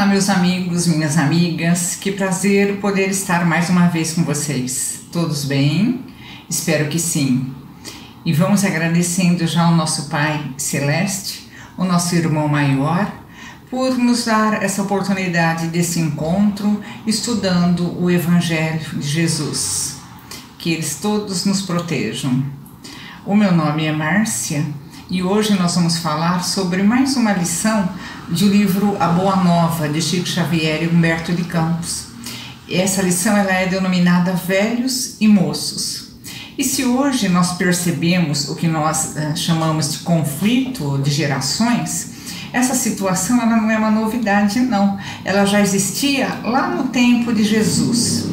Olá, meus amigos, minhas amigas, que prazer poder estar mais uma vez com vocês. Todos bem? Espero que sim. E vamos agradecendo já ao nosso Pai Celeste, o nosso irmão maior, por nos dar essa oportunidade desse encontro estudando o Evangelho de Jesus. Que eles todos nos protejam. O meu nome é Márcia e hoje nós vamos falar sobre mais uma lição do livro A Boa Nova de Chico Xavier e Humberto de Campos. Essa lição ela é denominada Velhos e Moços. E se hoje nós percebemos o que nós uh, chamamos de conflito de gerações, essa situação ela não é uma novidade não, ela já existia lá no tempo de Jesus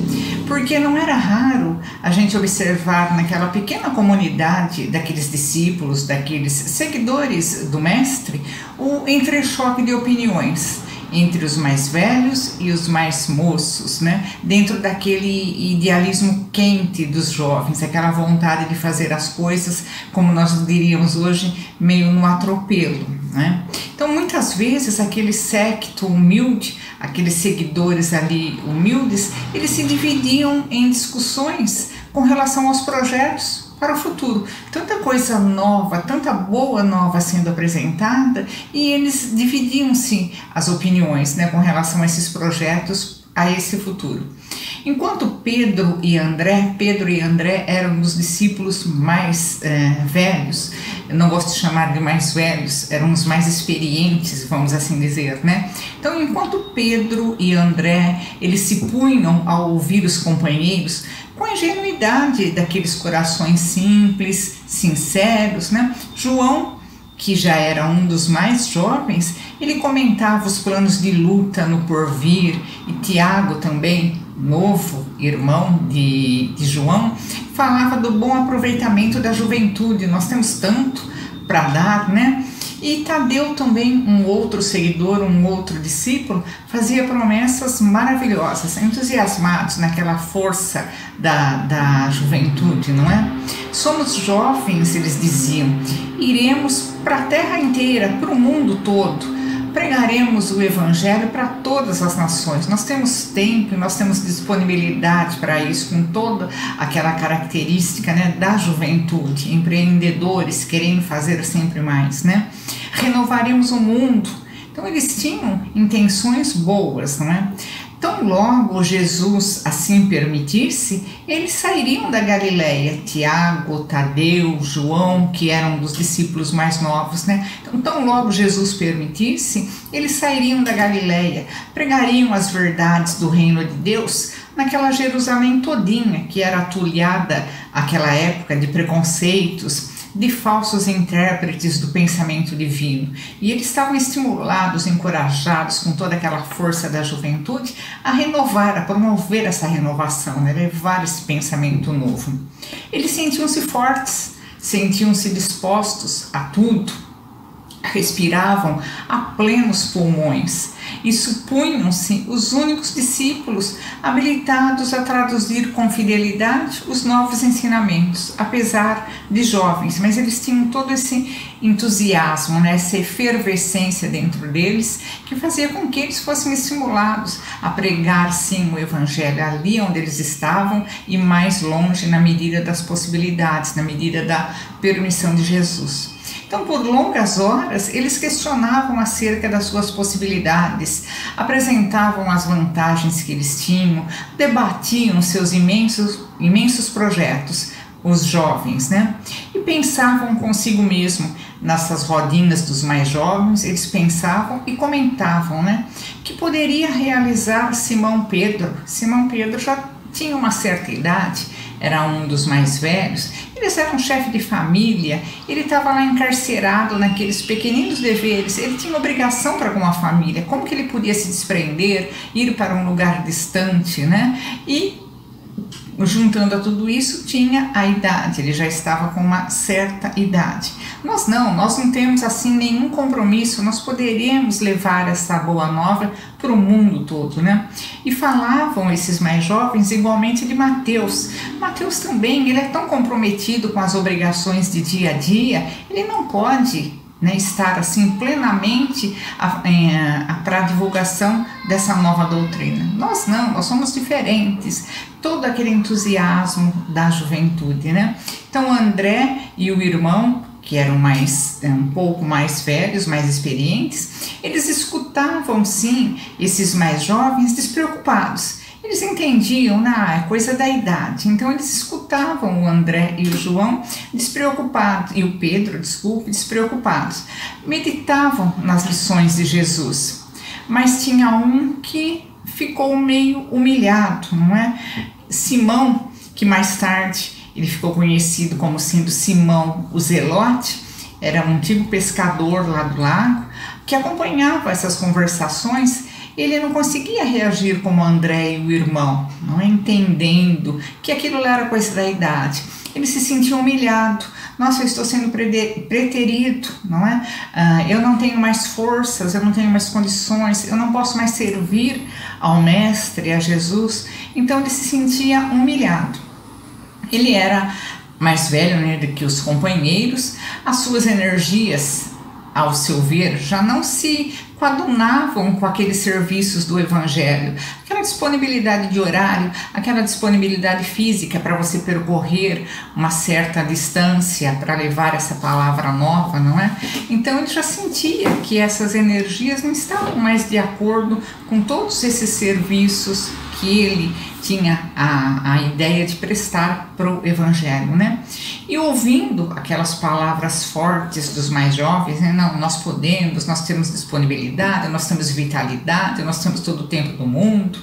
porque não era raro a gente observar naquela pequena comunidade daqueles discípulos, daqueles seguidores do Mestre, o entrechoque de opiniões entre os mais velhos e os mais moços, né? Dentro daquele idealismo quente dos jovens, aquela vontade de fazer as coisas, como nós diríamos hoje, meio no atropelo, né? Então, muitas vezes aquele secto humilde, aqueles seguidores ali humildes, eles se dividiam em discussões com relação aos projetos para o futuro. Tanta coisa nova, tanta boa nova sendo apresentada e eles dividiam-se as opiniões né, com relação a esses projetos, a esse futuro. Enquanto Pedro e André, Pedro e André eram os discípulos mais é, velhos, eu não gosto de chamar de mais velhos, eram os mais experientes, vamos assim dizer, né? Então, enquanto Pedro e André, eles se punham a ouvir os companheiros, com a ingenuidade daqueles corações simples, sinceros, né? João, que já era um dos mais jovens, ele comentava os planos de luta no porvir, e Tiago também, novo irmão de, de João, falava do bom aproveitamento da juventude. Nós temos tanto para dar, né? E Tadeu também, um outro seguidor, um outro discípulo, fazia promessas maravilhosas, entusiasmados naquela força da, da juventude, não é? Somos jovens, eles diziam, iremos para a terra inteira, para o mundo todo pregaremos o Evangelho para todas as nações. Nós temos tempo, nós temos disponibilidade para isso, com toda aquela característica né, da juventude, empreendedores querendo fazer sempre mais. Né? Renovaremos o mundo. Então, eles tinham intenções boas, não é? Tão logo Jesus assim permitisse, eles sairiam da Galileia. Tiago, Tadeu, João, que eram dos discípulos mais novos, né? Então, tão logo Jesus permitisse, eles sairiam da Galileia, pregariam as verdades do reino de Deus naquela Jerusalém todinha que era atulhada aquela época de preconceitos, de falsos intérpretes do pensamento divino. E eles estavam estimulados, encorajados com toda aquela força da juventude a renovar, a promover essa renovação, né? levar esse pensamento novo. Eles sentiam-se fortes, sentiam-se dispostos a tudo, respiravam a plenos pulmões e supunham-se os únicos discípulos habilitados a traduzir com fidelidade os novos ensinamentos, apesar de jovens, mas eles tinham todo esse entusiasmo, né, essa efervescência dentro deles que fazia com que eles fossem estimulados a pregar sim o evangelho ali onde eles estavam e mais longe na medida das possibilidades, na medida da permissão de Jesus. Então, por longas horas, eles questionavam acerca das suas possibilidades, apresentavam as vantagens que eles tinham, debatiam seus imensos, imensos projetos, os jovens, né? E pensavam consigo mesmo nessas rodinhas dos mais jovens, eles pensavam e comentavam, né? Que poderia realizar Simão Pedro. Simão Pedro já tinha uma certa idade, era um dos mais velhos, eles eram chefe de família, ele estava lá encarcerado naqueles pequeninos deveres, ele tinha obrigação para com a família, como que ele podia se desprender, ir para um lugar distante, né? E juntando a tudo isso, tinha a idade, ele já estava com uma certa idade. Nós não, nós não temos assim nenhum compromisso, nós poderíamos levar essa boa nova para o mundo todo, né? E falavam esses mais jovens igualmente de Mateus. Mateus também, ele é tão comprometido com as obrigações de dia a dia, ele não pode né, estar assim plenamente para a divulgação dessa nova doutrina. Nós não, nós somos diferentes. Todo aquele entusiasmo da juventude, né? Então André e o irmão que eram mais é, um pouco mais velhos, mais experientes, eles escutavam sim esses mais jovens despreocupados. Eles entendiam, na é coisa da idade. Então eles escutavam o André e o João despreocupados e o Pedro, desculpe, despreocupados. Meditavam nas lições de Jesus. Mas tinha um que ficou meio humilhado, não é? Simão, que mais tarde ele ficou conhecido como sendo Simão o Zelote, era um antigo pescador lá do lago, que acompanhava essas conversações. Ele não conseguia reagir como André e o irmão, não entendendo que aquilo era coisa da idade. Ele se sentia humilhado. Nossa, eu estou sendo preterido, não é? Ah, eu não tenho mais forças, eu não tenho mais condições, eu não posso mais servir ao Mestre, a Jesus. Então ele se sentia humilhado. Ele era mais velho né, do que os companheiros, as suas energias, ao seu ver, já não se coadunavam com aqueles serviços do Evangelho, aquela disponibilidade de horário, aquela disponibilidade física para você percorrer uma certa distância para levar essa palavra nova, não é? Então ele já sentia que essas energias não estavam mais de acordo com todos esses serviços que ele tinha a, a ideia de prestar para o Evangelho, né? E ouvindo aquelas palavras fortes dos mais jovens, né? Não, nós podemos, nós temos disponibilidade, nós temos vitalidade, nós temos todo o tempo do mundo.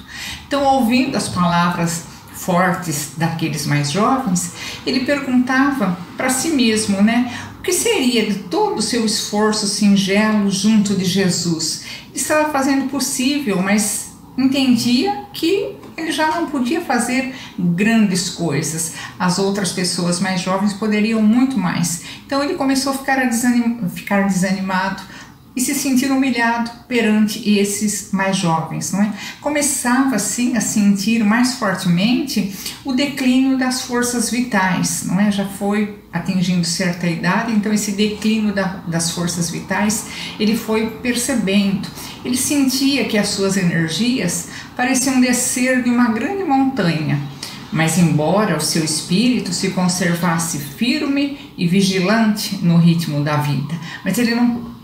Então, ouvindo as palavras fortes daqueles mais jovens, ele perguntava para si mesmo, né? O que seria de todo o seu esforço singelo junto de Jesus? Ele estava fazendo possível, mas entendia que ele já não podia fazer grandes coisas. As outras pessoas mais jovens poderiam muito mais. Então ele começou a ficar, desanim ficar desanimado e se sentir humilhado perante esses mais jovens, não é? Começava assim a sentir mais fortemente o declínio das forças vitais, não é? Já foi atingindo certa idade, então esse declínio da, das forças vitais ele foi percebendo. Ele sentia que as suas energias pareciam descer de uma grande montanha. Mas, embora o seu espírito se conservasse firme e vigilante no ritmo da vida, mas ele não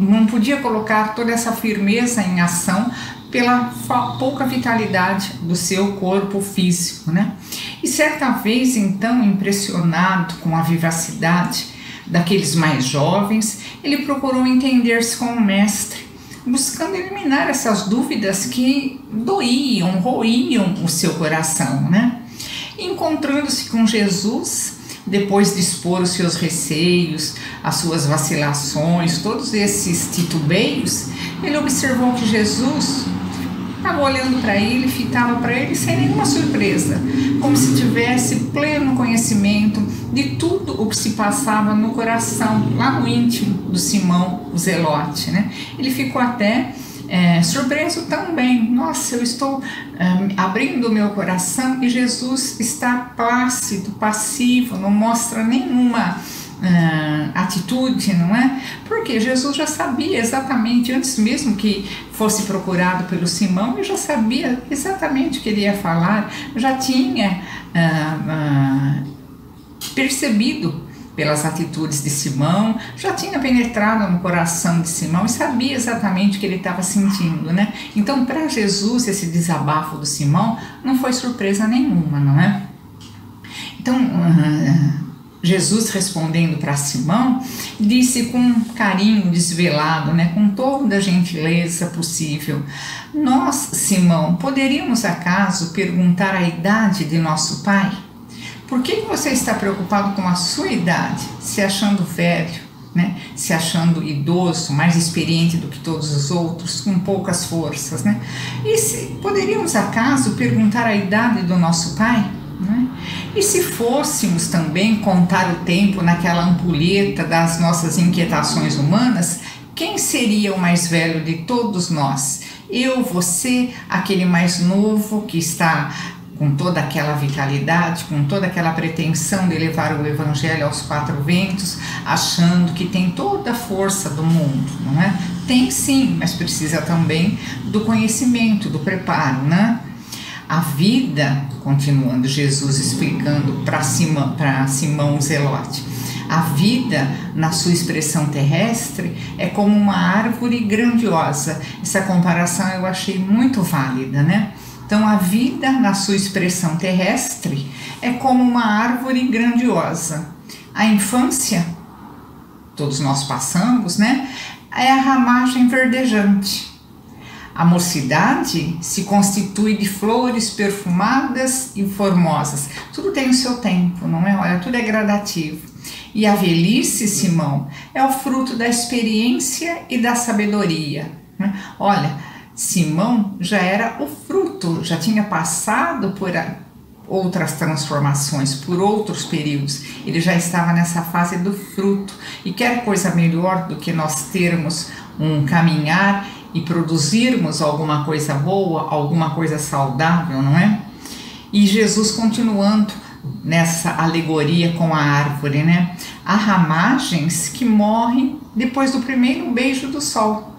não podia colocar toda essa firmeza em ação pela pouca vitalidade do seu corpo físico, né? E certa vez, então, impressionado com a vivacidade daqueles mais jovens, ele procurou entender-se com o mestre, buscando eliminar essas dúvidas que doíam, roíam o seu coração, né? Encontrando-se com Jesus, depois de expor os seus receios, as suas vacilações, todos esses titubeios, ele observou que Jesus estava olhando para ele, fitava para ele sem nenhuma surpresa, como se tivesse pleno conhecimento de tudo o que se passava no coração, lá no íntimo do Simão, o Zelote. Né? Ele ficou até é, surpreso também. Nossa, eu estou é, abrindo meu coração e Jesus está plácido, passivo, não mostra nenhuma. Uh, atitude, não é? Porque Jesus já sabia exatamente, antes mesmo que fosse procurado pelo Simão, ele já sabia exatamente o que ele ia falar, já tinha uh, uh, percebido pelas atitudes de Simão, já tinha penetrado no coração de Simão e sabia exatamente o que ele estava sentindo, né? Então, para Jesus, esse desabafo do Simão não foi surpresa nenhuma, não é? Então, uh, Jesus respondendo para Simão, disse com carinho desvelado, né, com toda a gentileza possível: Nós, Simão, poderíamos acaso perguntar a idade de nosso pai? Por que você está preocupado com a sua idade, se achando velho, né? se achando idoso, mais experiente do que todos os outros, com poucas forças? Né? E se poderíamos acaso perguntar a idade do nosso pai? Né? E se fôssemos também contar o tempo naquela ampulheta das nossas inquietações humanas, quem seria o mais velho de todos nós? Eu, você, aquele mais novo que está com toda aquela vitalidade, com toda aquela pretensão de levar o evangelho aos quatro ventos, achando que tem toda a força do mundo, não é? Tem sim, mas precisa também do conhecimento, do preparo, né? A vida, continuando Jesus explicando para Simão, Simão Zelote, a vida, na sua expressão terrestre, é como uma árvore grandiosa. Essa comparação eu achei muito válida, né? Então, a vida, na sua expressão terrestre, é como uma árvore grandiosa. A infância, todos nós passamos, né? É a ramagem verdejante. A mocidade se constitui de flores perfumadas e formosas. Tudo tem o seu tempo, não é? Olha, tudo é gradativo. E a velhice, Simão, é o fruto da experiência e da sabedoria. Né? Olha, Simão já era o fruto, já tinha passado por outras transformações, por outros períodos. Ele já estava nessa fase do fruto. E quer coisa melhor do que nós termos um caminhar e produzirmos alguma coisa boa, alguma coisa saudável, não é? E Jesus continuando nessa alegoria com a árvore, né? Há ramagens que morrem depois do primeiro beijo do sol.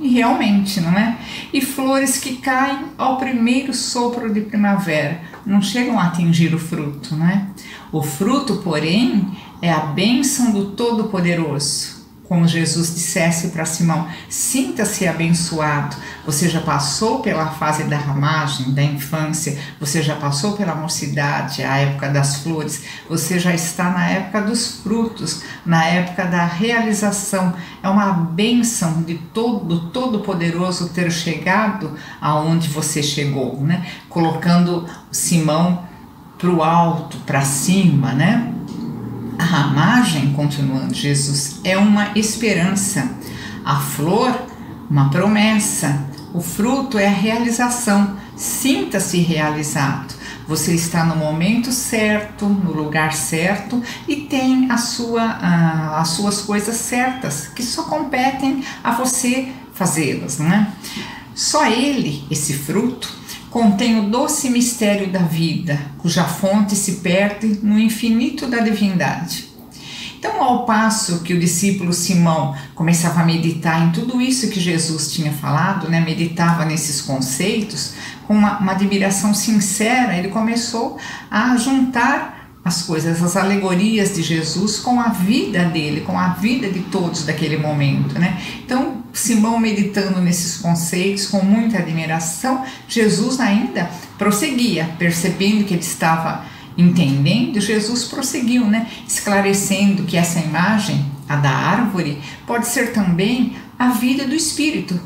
E realmente, não é? E flores que caem ao primeiro sopro de primavera, não chegam a atingir o fruto, não é? O fruto, porém, é a bênção do Todo-Poderoso como Jesus dissesse para Simão: sinta-se abençoado. Você já passou pela fase da ramagem, da infância, você já passou pela mocidade, a época das flores, você já está na época dos frutos, na época da realização. É uma bênção de todo Todo-Poderoso ter chegado aonde você chegou, né? Colocando Simão para o alto, para cima, né? A ramagem, continuando Jesus, é uma esperança. A flor, uma promessa. O fruto é a realização. Sinta-se realizado. Você está no momento certo, no lugar certo e tem a sua, as suas coisas certas que só competem a você fazê-las, não é? Só ele, esse fruto, contém o doce mistério da vida, cuja fonte se perde no infinito da divindade. Então, ao passo que o discípulo Simão começava a meditar em tudo isso que Jesus tinha falado, né, meditava nesses conceitos, com uma, uma admiração sincera, ele começou a juntar as coisas, as alegorias de Jesus com a vida dele, com a vida de todos daquele momento, né? Então, Simão meditando nesses conceitos com muita admiração, Jesus ainda prosseguia, percebendo que ele estava entendendo, Jesus prosseguiu, né? Esclarecendo que essa imagem, a da árvore, pode ser também a vida do espírito.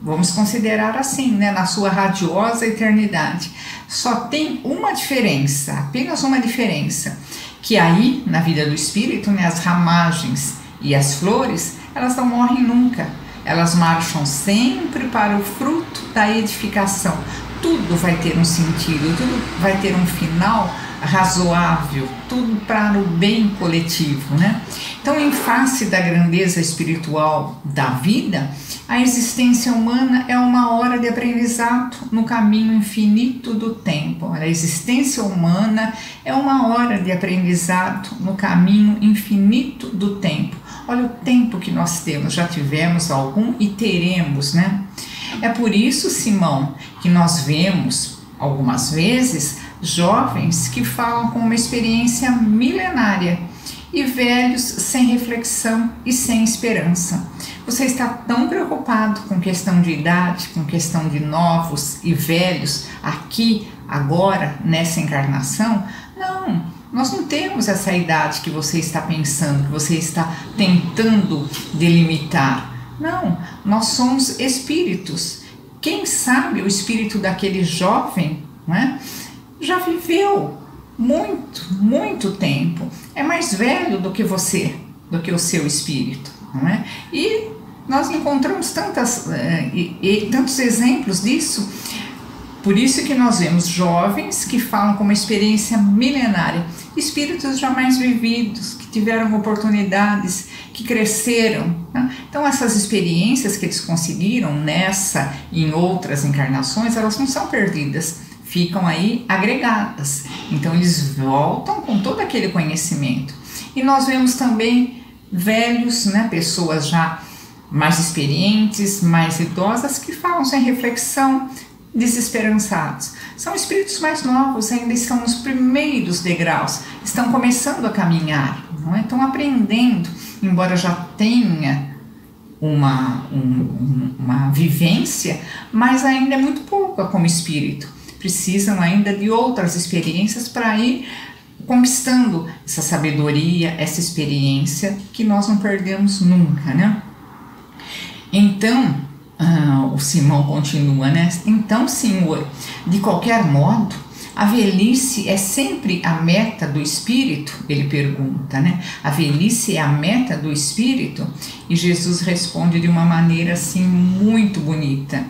Vamos considerar assim, né? Na sua radiosa eternidade só tem uma diferença, apenas uma diferença, que aí na vida do espírito, né, as ramagens e as flores, elas não morrem nunca. Elas marcham sempre para o fruto da edificação. Tudo vai ter um sentido, tudo vai ter um final razoável, tudo para o bem coletivo, né? Então, em face da grandeza espiritual da vida, a existência humana é uma hora de aprendizado no caminho infinito do tempo. A existência humana é uma hora de aprendizado no caminho infinito do tempo. Olha o tempo que nós temos, já tivemos algum e teremos, né? É por isso, Simão, que nós vemos algumas vezes jovens que falam com uma experiência milenária e velhos sem reflexão e sem esperança. Você está tão preocupado com questão de idade, com questão de novos e velhos aqui, agora, nessa encarnação? Não, nós não temos essa idade que você está pensando, que você está tentando delimitar. Não, nós somos espíritos. Quem sabe o espírito daquele jovem, não é? Já viveu muito, muito tempo. É mais velho do que você, do que o seu espírito, não é? E nós encontramos tantas, eh, e, e, tantos exemplos disso. Por isso que nós vemos jovens que falam com uma experiência milenária, espíritos jamais vividos, que tiveram oportunidades, que cresceram. Né? Então essas experiências que eles conseguiram nessa e em outras encarnações, elas não são perdidas ficam aí agregadas. Então eles voltam com todo aquele conhecimento. E nós vemos também velhos, né, pessoas já mais experientes, mais idosas que falam sem reflexão, desesperançados. São espíritos mais novos, ainda estão nos primeiros degraus, estão começando a caminhar, não é? estão aprendendo, embora já tenha uma, um, uma vivência, mas ainda é muito pouca como espírito. Precisam ainda de outras experiências para ir conquistando essa sabedoria, essa experiência que nós não perdemos nunca, né? Então, ah, o Simão continua, né? Então, Senhor, de qualquer modo, a velhice é sempre a meta do espírito? Ele pergunta, né? A velhice é a meta do espírito? E Jesus responde de uma maneira assim muito bonita.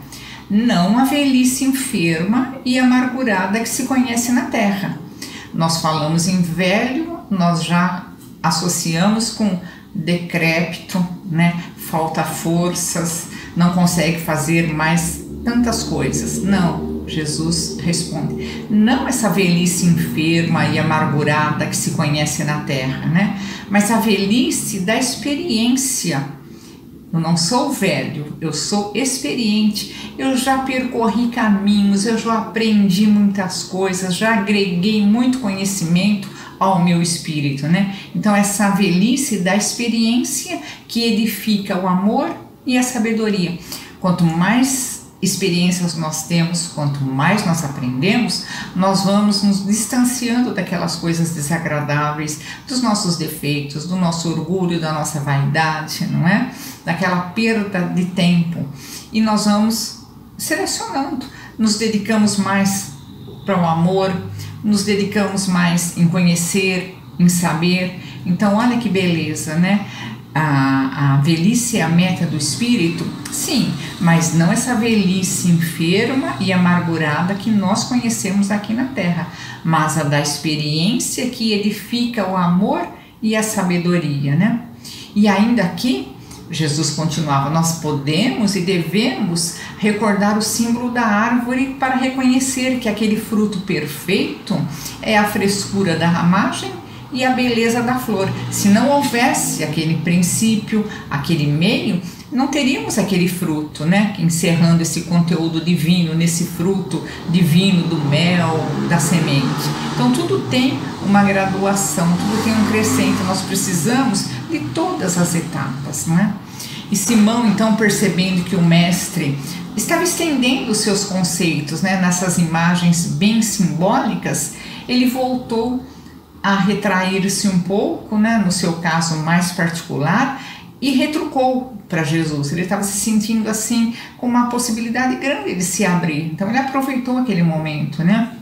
Não a velhice enferma e amargurada que se conhece na terra. Nós falamos em velho, nós já associamos com decrépito, né? Falta forças, não consegue fazer mais tantas coisas. Não, Jesus responde: não essa velhice enferma e amargurada que se conhece na terra, né? Mas a velhice da experiência. Eu não sou velho, eu sou experiente. Eu já percorri caminhos, eu já aprendi muitas coisas, já agreguei muito conhecimento ao meu espírito, né? Então essa velhice da experiência que edifica o amor e a sabedoria. Quanto mais experiências nós temos, quanto mais nós aprendemos, nós vamos nos distanciando daquelas coisas desagradáveis, dos nossos defeitos, do nosso orgulho, da nossa vaidade, não é? Daquela perda de tempo. E nós vamos selecionando, nos dedicamos mais para o amor, nos dedicamos mais em conhecer, em saber. Então, olha que beleza, né? A, a velhice é a meta do espírito? Sim, mas não essa velhice enferma e amargurada que nós conhecemos aqui na Terra, mas a da experiência que edifica o amor e a sabedoria, né? E ainda aqui, Jesus continuava: Nós podemos e devemos recordar o símbolo da árvore para reconhecer que aquele fruto perfeito é a frescura da ramagem e a beleza da flor. Se não houvesse aquele princípio, aquele meio, não teríamos aquele fruto, né? Encerrando esse conteúdo divino, nesse fruto divino do mel, da semente. Então tudo tem uma graduação, tudo tem um crescente. Nós precisamos de todas as etapas, né? E Simão, então, percebendo que o mestre estava estendendo os seus conceitos, né, nessas imagens bem simbólicas, ele voltou a retrair-se um pouco, né, no seu caso mais particular, e retrucou para Jesus. Ele estava se sentindo assim com uma possibilidade grande de se abrir. Então ele aproveitou aquele momento, né?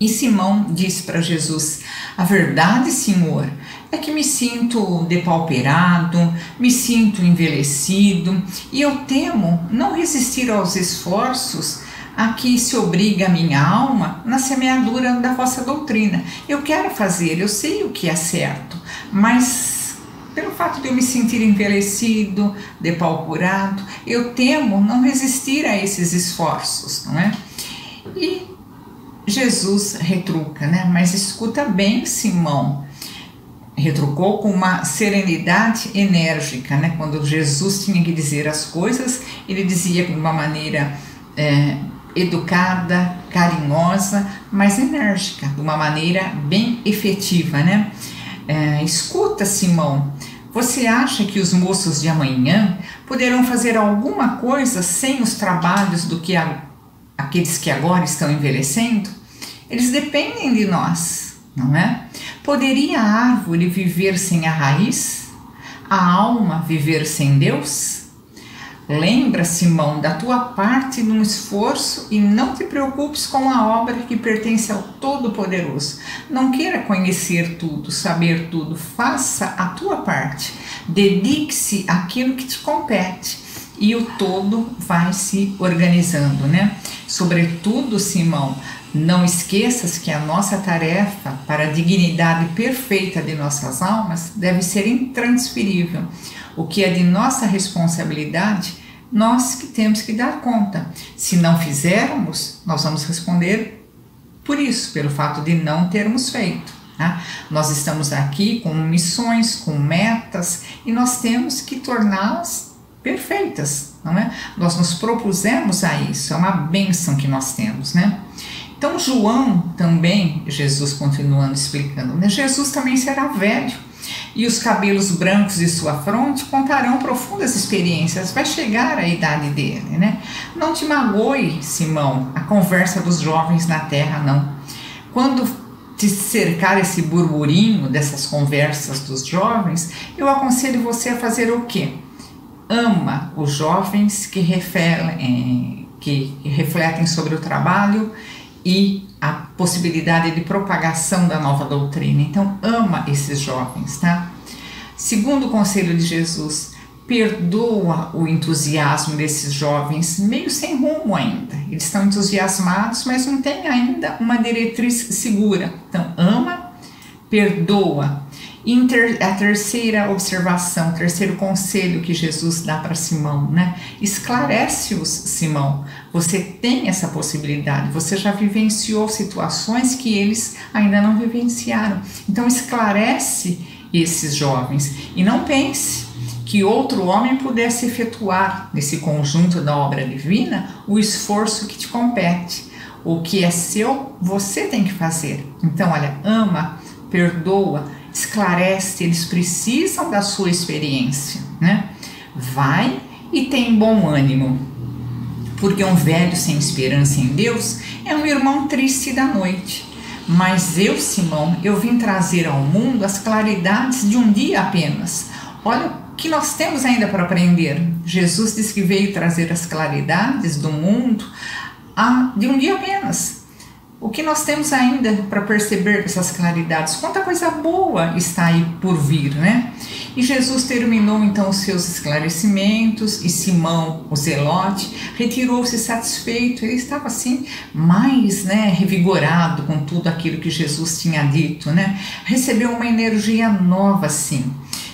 E Simão disse para Jesus: A verdade, Senhor, é que me sinto depauperado, me sinto envelhecido e eu temo não resistir aos esforços a que se obriga a minha alma na semeadura da vossa doutrina. Eu quero fazer, eu sei o que é certo, mas pelo fato de eu me sentir envelhecido, depauperado, eu temo não resistir a esses esforços, não é? E Jesus retruca, né? Mas escuta bem, Simão. Retrucou com uma serenidade enérgica, né? Quando Jesus tinha que dizer as coisas, ele dizia de uma maneira é, educada, carinhosa, mas enérgica, de uma maneira bem efetiva, né? É, escuta, Simão, você acha que os moços de amanhã poderão fazer alguma coisa sem os trabalhos do que a, aqueles que agora estão envelhecendo? Eles dependem de nós, não é? Poderia a árvore viver sem a raiz? A alma viver sem Deus? Lembra, Simão, da tua parte num esforço e não te preocupes com a obra que pertence ao Todo-Poderoso. Não queira conhecer tudo, saber tudo, faça a tua parte. Dedique-se àquilo que te compete e o todo vai se organizando, né? Sobretudo, Simão, não esqueças que a nossa tarefa para a dignidade perfeita de nossas almas deve ser intransferível. O que é de nossa responsabilidade nós que temos que dar conta. Se não fizermos, nós vamos responder por isso, pelo fato de não termos feito. Tá? Nós estamos aqui com missões, com metas e nós temos que torná-las perfeitas, não é? Nós nos propusemos a isso, é uma bênção que nós temos, né? Então, João também, Jesus continuando explicando, né? Jesus também será velho e os cabelos brancos de sua fronte contarão profundas experiências. Vai chegar a idade dele, né? Não te magoe, Simão, a conversa dos jovens na terra, não. Quando te cercar esse burburinho dessas conversas dos jovens, eu aconselho você a fazer o quê? Ama os jovens que, refletem, que refletem sobre o trabalho e a possibilidade de propagação da nova doutrina. Então, ama esses jovens, tá? Segundo o conselho de Jesus, perdoa o entusiasmo desses jovens, meio sem rumo ainda. Eles estão entusiasmados, mas não têm ainda uma diretriz segura. Então, ama, perdoa Inter, a terceira observação, o terceiro conselho que Jesus dá para Simão, né? Esclarece-os, Simão. Você tem essa possibilidade, você já vivenciou situações que eles ainda não vivenciaram. Então, esclarece esses jovens e não pense que outro homem pudesse efetuar nesse conjunto da obra divina o esforço que te compete. O que é seu, você tem que fazer. Então, olha, ama, perdoa esclarece, eles precisam da sua experiência, né? Vai e tem bom ânimo, porque um velho sem esperança em Deus é um irmão triste da noite. Mas eu, Simão, eu vim trazer ao mundo as claridades de um dia apenas. Olha o que nós temos ainda para aprender. Jesus disse que veio trazer as claridades do mundo de um dia apenas o que nós temos ainda para perceber essas claridades? Quanta coisa boa está aí por vir, né? E Jesus terminou então os seus esclarecimentos e Simão, o zelote, retirou-se satisfeito. Ele estava assim mais, né, revigorado com tudo aquilo que Jesus tinha dito, né? Recebeu uma energia nova assim.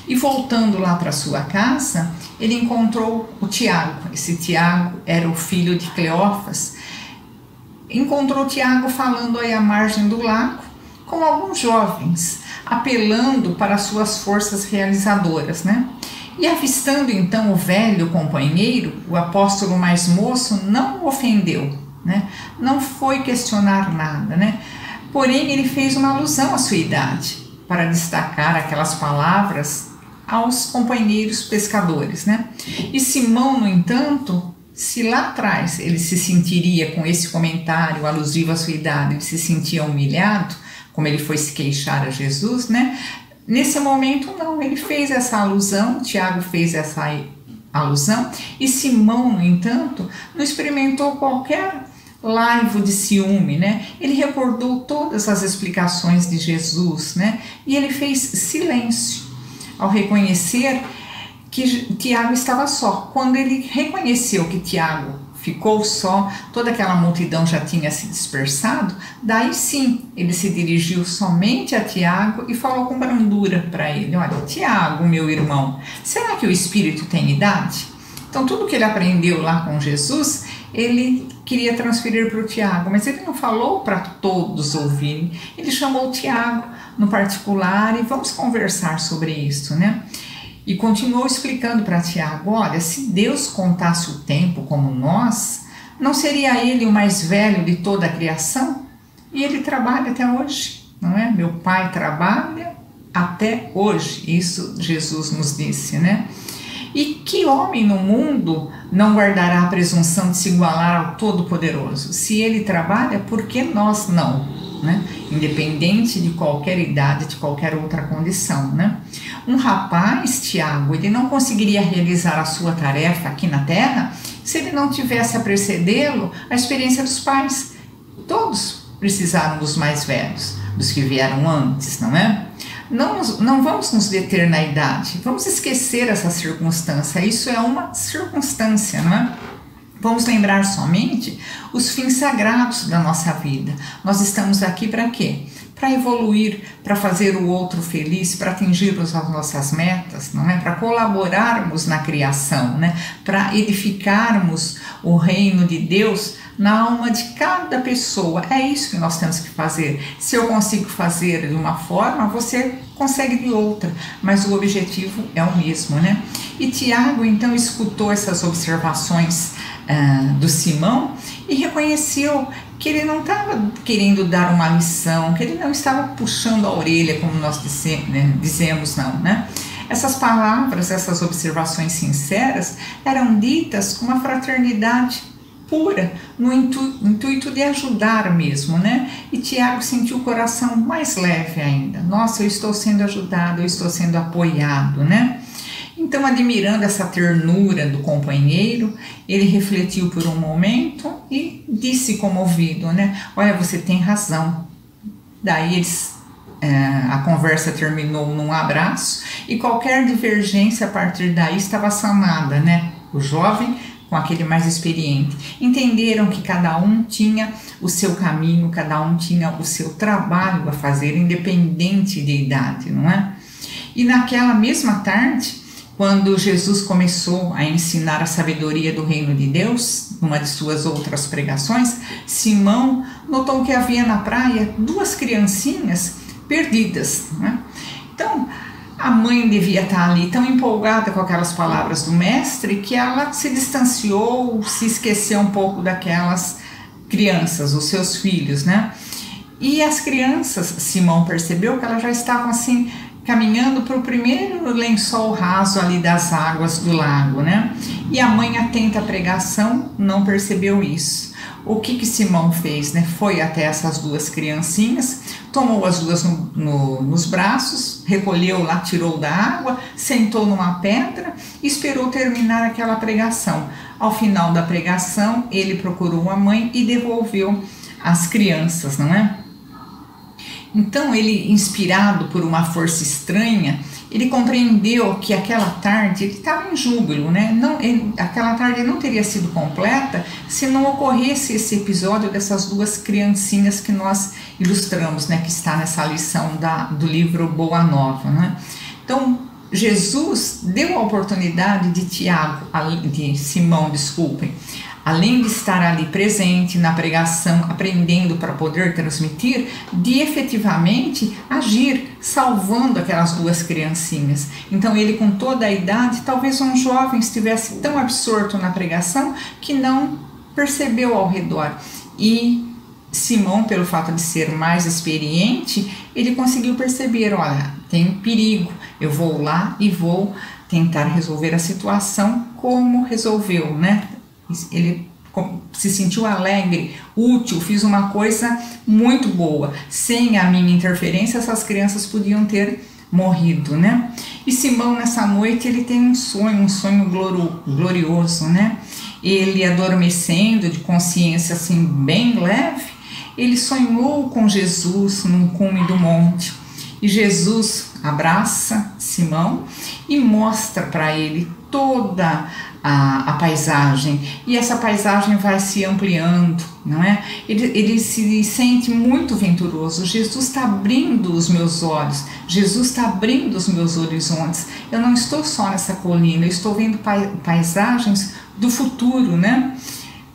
E voltando lá para sua casa, ele encontrou o Tiago. Esse Tiago era o filho de Cleófas encontrou Tiago falando aí à margem do lago com alguns jovens, apelando para suas forças realizadoras, né? E avistando então o velho companheiro, o apóstolo mais moço não o ofendeu, né? Não foi questionar nada, né? Porém, ele fez uma alusão à sua idade para destacar aquelas palavras aos companheiros pescadores, né? E Simão, no entanto, se lá atrás ele se sentiria com esse comentário alusivo à sua idade, ele se sentia humilhado, como ele foi se queixar a Jesus, né? Nesse momento, não, ele fez essa alusão, Tiago fez essa alusão, e Simão, no entanto, não experimentou qualquer laivo de ciúme, né? Ele recordou todas as explicações de Jesus, né? E ele fez silêncio ao reconhecer que Tiago estava só. Quando ele reconheceu que Tiago ficou só, toda aquela multidão já tinha se dispersado, daí sim ele se dirigiu somente a Tiago e falou com brandura para ele: Olha, Tiago, meu irmão, será que o Espírito tem idade? Então, tudo que ele aprendeu lá com Jesus, ele queria transferir para o Tiago, mas ele não falou para todos ouvirem, ele chamou o Tiago no particular e vamos conversar sobre isso, né? E continuou explicando para Tiago: olha, se Deus contasse o tempo como nós, não seria ele o mais velho de toda a criação? E ele trabalha até hoje, não é? Meu pai trabalha até hoje, isso Jesus nos disse, né? E que homem no mundo não guardará a presunção de se igualar ao Todo-Poderoso? Se ele trabalha, por que nós não? Né? Independente de qualquer idade, de qualquer outra condição, né? Um rapaz, Tiago, ele não conseguiria realizar a sua tarefa aqui na Terra se ele não tivesse a precedê-lo a experiência dos pais. Todos precisaram dos mais velhos, dos que vieram antes, não é? Não, não vamos nos deter na idade, vamos esquecer essa circunstância. Isso é uma circunstância, não é? Vamos lembrar somente os fins sagrados da nossa vida. Nós estamos aqui para quê? para evoluir, para fazer o outro feliz, para atingirmos as nossas metas, não é? Para colaborarmos na criação, né? Para edificarmos o reino de Deus na alma de cada pessoa. É isso que nós temos que fazer. Se eu consigo fazer de uma forma, você consegue de outra, mas o objetivo é o mesmo, né? E Tiago então escutou essas observações uh, do Simão e reconheceu que ele não estava querendo dar uma lição, que ele não estava puxando a orelha, como nós disse, né, dizemos, não, né? Essas palavras, essas observações sinceras eram ditas com uma fraternidade pura, no intuito de ajudar mesmo, né? E Tiago sentiu o coração mais leve ainda. Nossa, eu estou sendo ajudado, eu estou sendo apoiado, né? Então, admirando essa ternura do companheiro, ele refletiu por um momento e disse comovido, né? Olha, você tem razão. Daí eles é, a conversa terminou num abraço e qualquer divergência a partir daí estava sanada, né? O jovem com aquele mais experiente. Entenderam que cada um tinha o seu caminho, cada um tinha o seu trabalho a fazer, independente de idade, não é? E naquela mesma tarde, quando Jesus começou a ensinar a sabedoria do reino de Deus, numa de suas outras pregações, Simão notou que havia na praia duas criancinhas perdidas. Né? Então, a mãe devia estar ali tão empolgada com aquelas palavras do mestre que ela se distanciou, se esqueceu um pouco daquelas crianças, os seus filhos, né? E as crianças, Simão percebeu que elas já estavam assim caminhando para o primeiro lençol raso ali das águas do lago, né? E a mãe, atenta à pregação, não percebeu isso. O que que Simão fez, né? Foi até essas duas criancinhas, tomou as duas no, no, nos braços, recolheu lá, tirou da água, sentou numa pedra e esperou terminar aquela pregação. Ao final da pregação, ele procurou a mãe e devolveu as crianças, não é? Então ele, inspirado por uma força estranha, ele compreendeu que aquela tarde ele estava em júbilo, né? Não, ele, aquela tarde não teria sido completa se não ocorresse esse episódio dessas duas criancinhas que nós ilustramos, né? Que está nessa lição da, do livro Boa Nova, né? Então Jesus deu a oportunidade de Tiago, de Simão, desculpem, além de estar ali presente na pregação, aprendendo para poder transmitir, de efetivamente agir, salvando aquelas duas criancinhas. Então, ele, com toda a idade, talvez um jovem estivesse tão absorto na pregação que não percebeu ao redor. E Simão, pelo fato de ser mais experiente, ele conseguiu perceber: olha, tem perigo, eu vou lá e vou tentar resolver a situação como resolveu, né? Ele se sentiu alegre, útil, fiz uma coisa muito boa. Sem a minha interferência, essas crianças podiam ter morrido, né? E Simão nessa noite ele tem um sonho, um sonho glorioso, né? Ele adormecendo de consciência assim bem leve, ele sonhou com Jesus num cume do monte. E Jesus abraça Simão e mostra para ele toda a, a, paisagem e essa paisagem vai se ampliando, não é? Ele, ele se sente muito venturoso. Jesus está abrindo os meus olhos, Jesus está abrindo os meus horizontes. Eu não estou só nessa colina, eu estou vendo paisagens do futuro, né?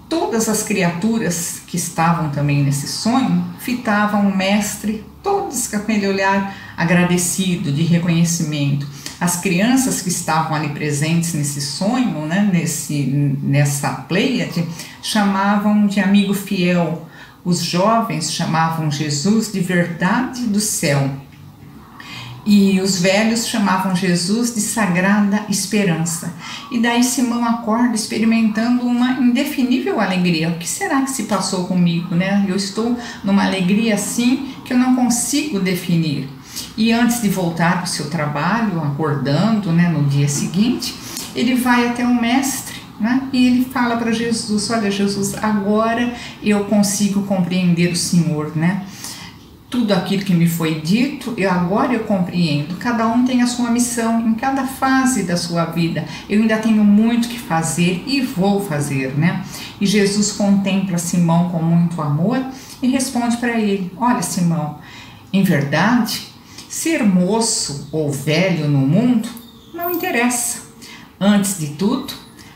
Todas as criaturas que estavam também nesse sonho fitavam o mestre, todos com aquele olhar agradecido, de reconhecimento as crianças que estavam ali presentes nesse sonho, né, nesse, nessa pleiade, chamavam de amigo fiel. Os jovens chamavam Jesus de verdade do céu. E os velhos chamavam Jesus de sagrada esperança. E daí Simão acorda experimentando uma indefinível alegria. O que será que se passou comigo, né? Eu estou numa alegria assim que eu não consigo definir. E antes de voltar para o seu trabalho, acordando né, no dia seguinte, ele vai até o mestre né, e ele fala para Jesus: Olha, Jesus, agora eu consigo compreender o Senhor, né? Tudo aquilo que me foi dito, e agora eu compreendo. Cada um tem a sua missão em cada fase da sua vida. Eu ainda tenho muito que fazer e vou fazer, né? E Jesus contempla Simão com muito amor e responde para ele: Olha, Simão, em verdade, Ser moço ou velho no mundo não interessa. Antes de tudo,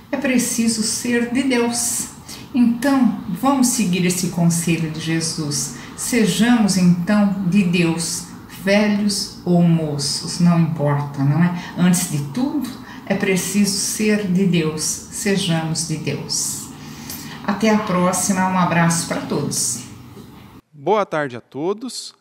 é preciso ser de Deus. Então, vamos seguir esse conselho de Jesus. Sejamos então de Deus, velhos ou moços, não importa, não é? Antes de tudo, é preciso ser de Deus. Sejamos de Deus. Até a próxima, um abraço para todos. Boa tarde a todos.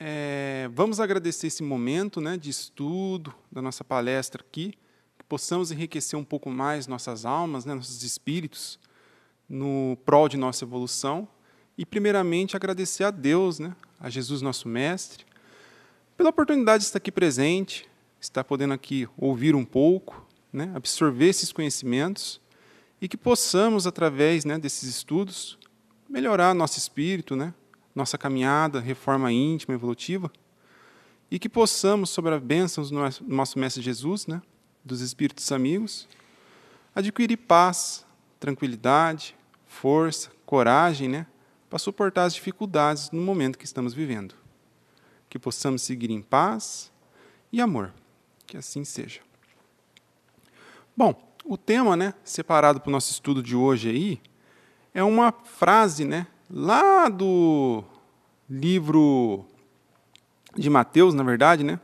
É, vamos agradecer esse momento né, de estudo da nossa palestra aqui, que possamos enriquecer um pouco mais nossas almas, né, nossos espíritos, no prol de nossa evolução. E, primeiramente, agradecer a Deus, né, a Jesus, nosso Mestre, pela oportunidade de estar aqui presente, estar podendo aqui ouvir um pouco, né, absorver esses conhecimentos e que possamos, através né, desses estudos, melhorar nosso espírito, né, nossa caminhada, reforma íntima, evolutiva, e que possamos, sobre a bênção do nosso Mestre Jesus, né, dos Espíritos amigos, adquirir paz, tranquilidade, força, coragem, né, para suportar as dificuldades no momento que estamos vivendo. Que possamos seguir em paz e amor. Que assim seja. Bom, o tema, né, separado para o nosso estudo de hoje aí, é uma frase, né, lá do livro de Mateus, na verdade, né?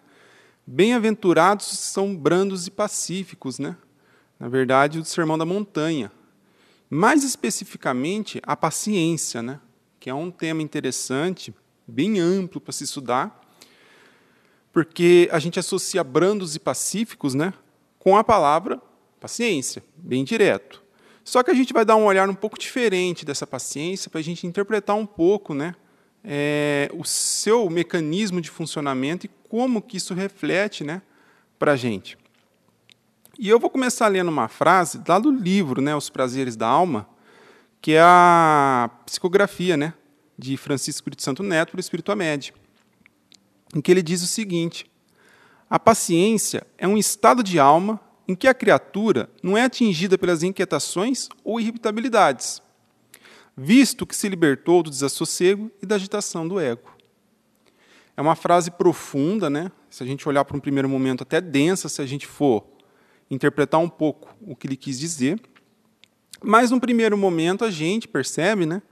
Bem-aventurados são brandos e pacíficos, né? Na verdade, o Sermão da Montanha. Mais especificamente, a paciência, né? Que é um tema interessante, bem amplo para se estudar, porque a gente associa brandos e pacíficos, né? Com a palavra paciência, bem direto. Só que a gente vai dar um olhar um pouco diferente dessa paciência para a gente interpretar um pouco, né, é, o seu mecanismo de funcionamento e como que isso reflete, né, para a gente. E eu vou começar lendo uma frase lá do livro, né, Os Prazeres da Alma, que é a psicografia, né, de Francisco Espírito Santo Neto para o Espírito Amédio, em que ele diz o seguinte: a paciência é um estado de alma em que a criatura não é atingida pelas inquietações ou irritabilidades, visto que se libertou do desassossego e da agitação do ego. É uma frase profunda, né? se a gente olhar para um primeiro momento, até densa, se a gente for interpretar um pouco o que ele quis dizer. Mas, num primeiro momento, a gente percebe né,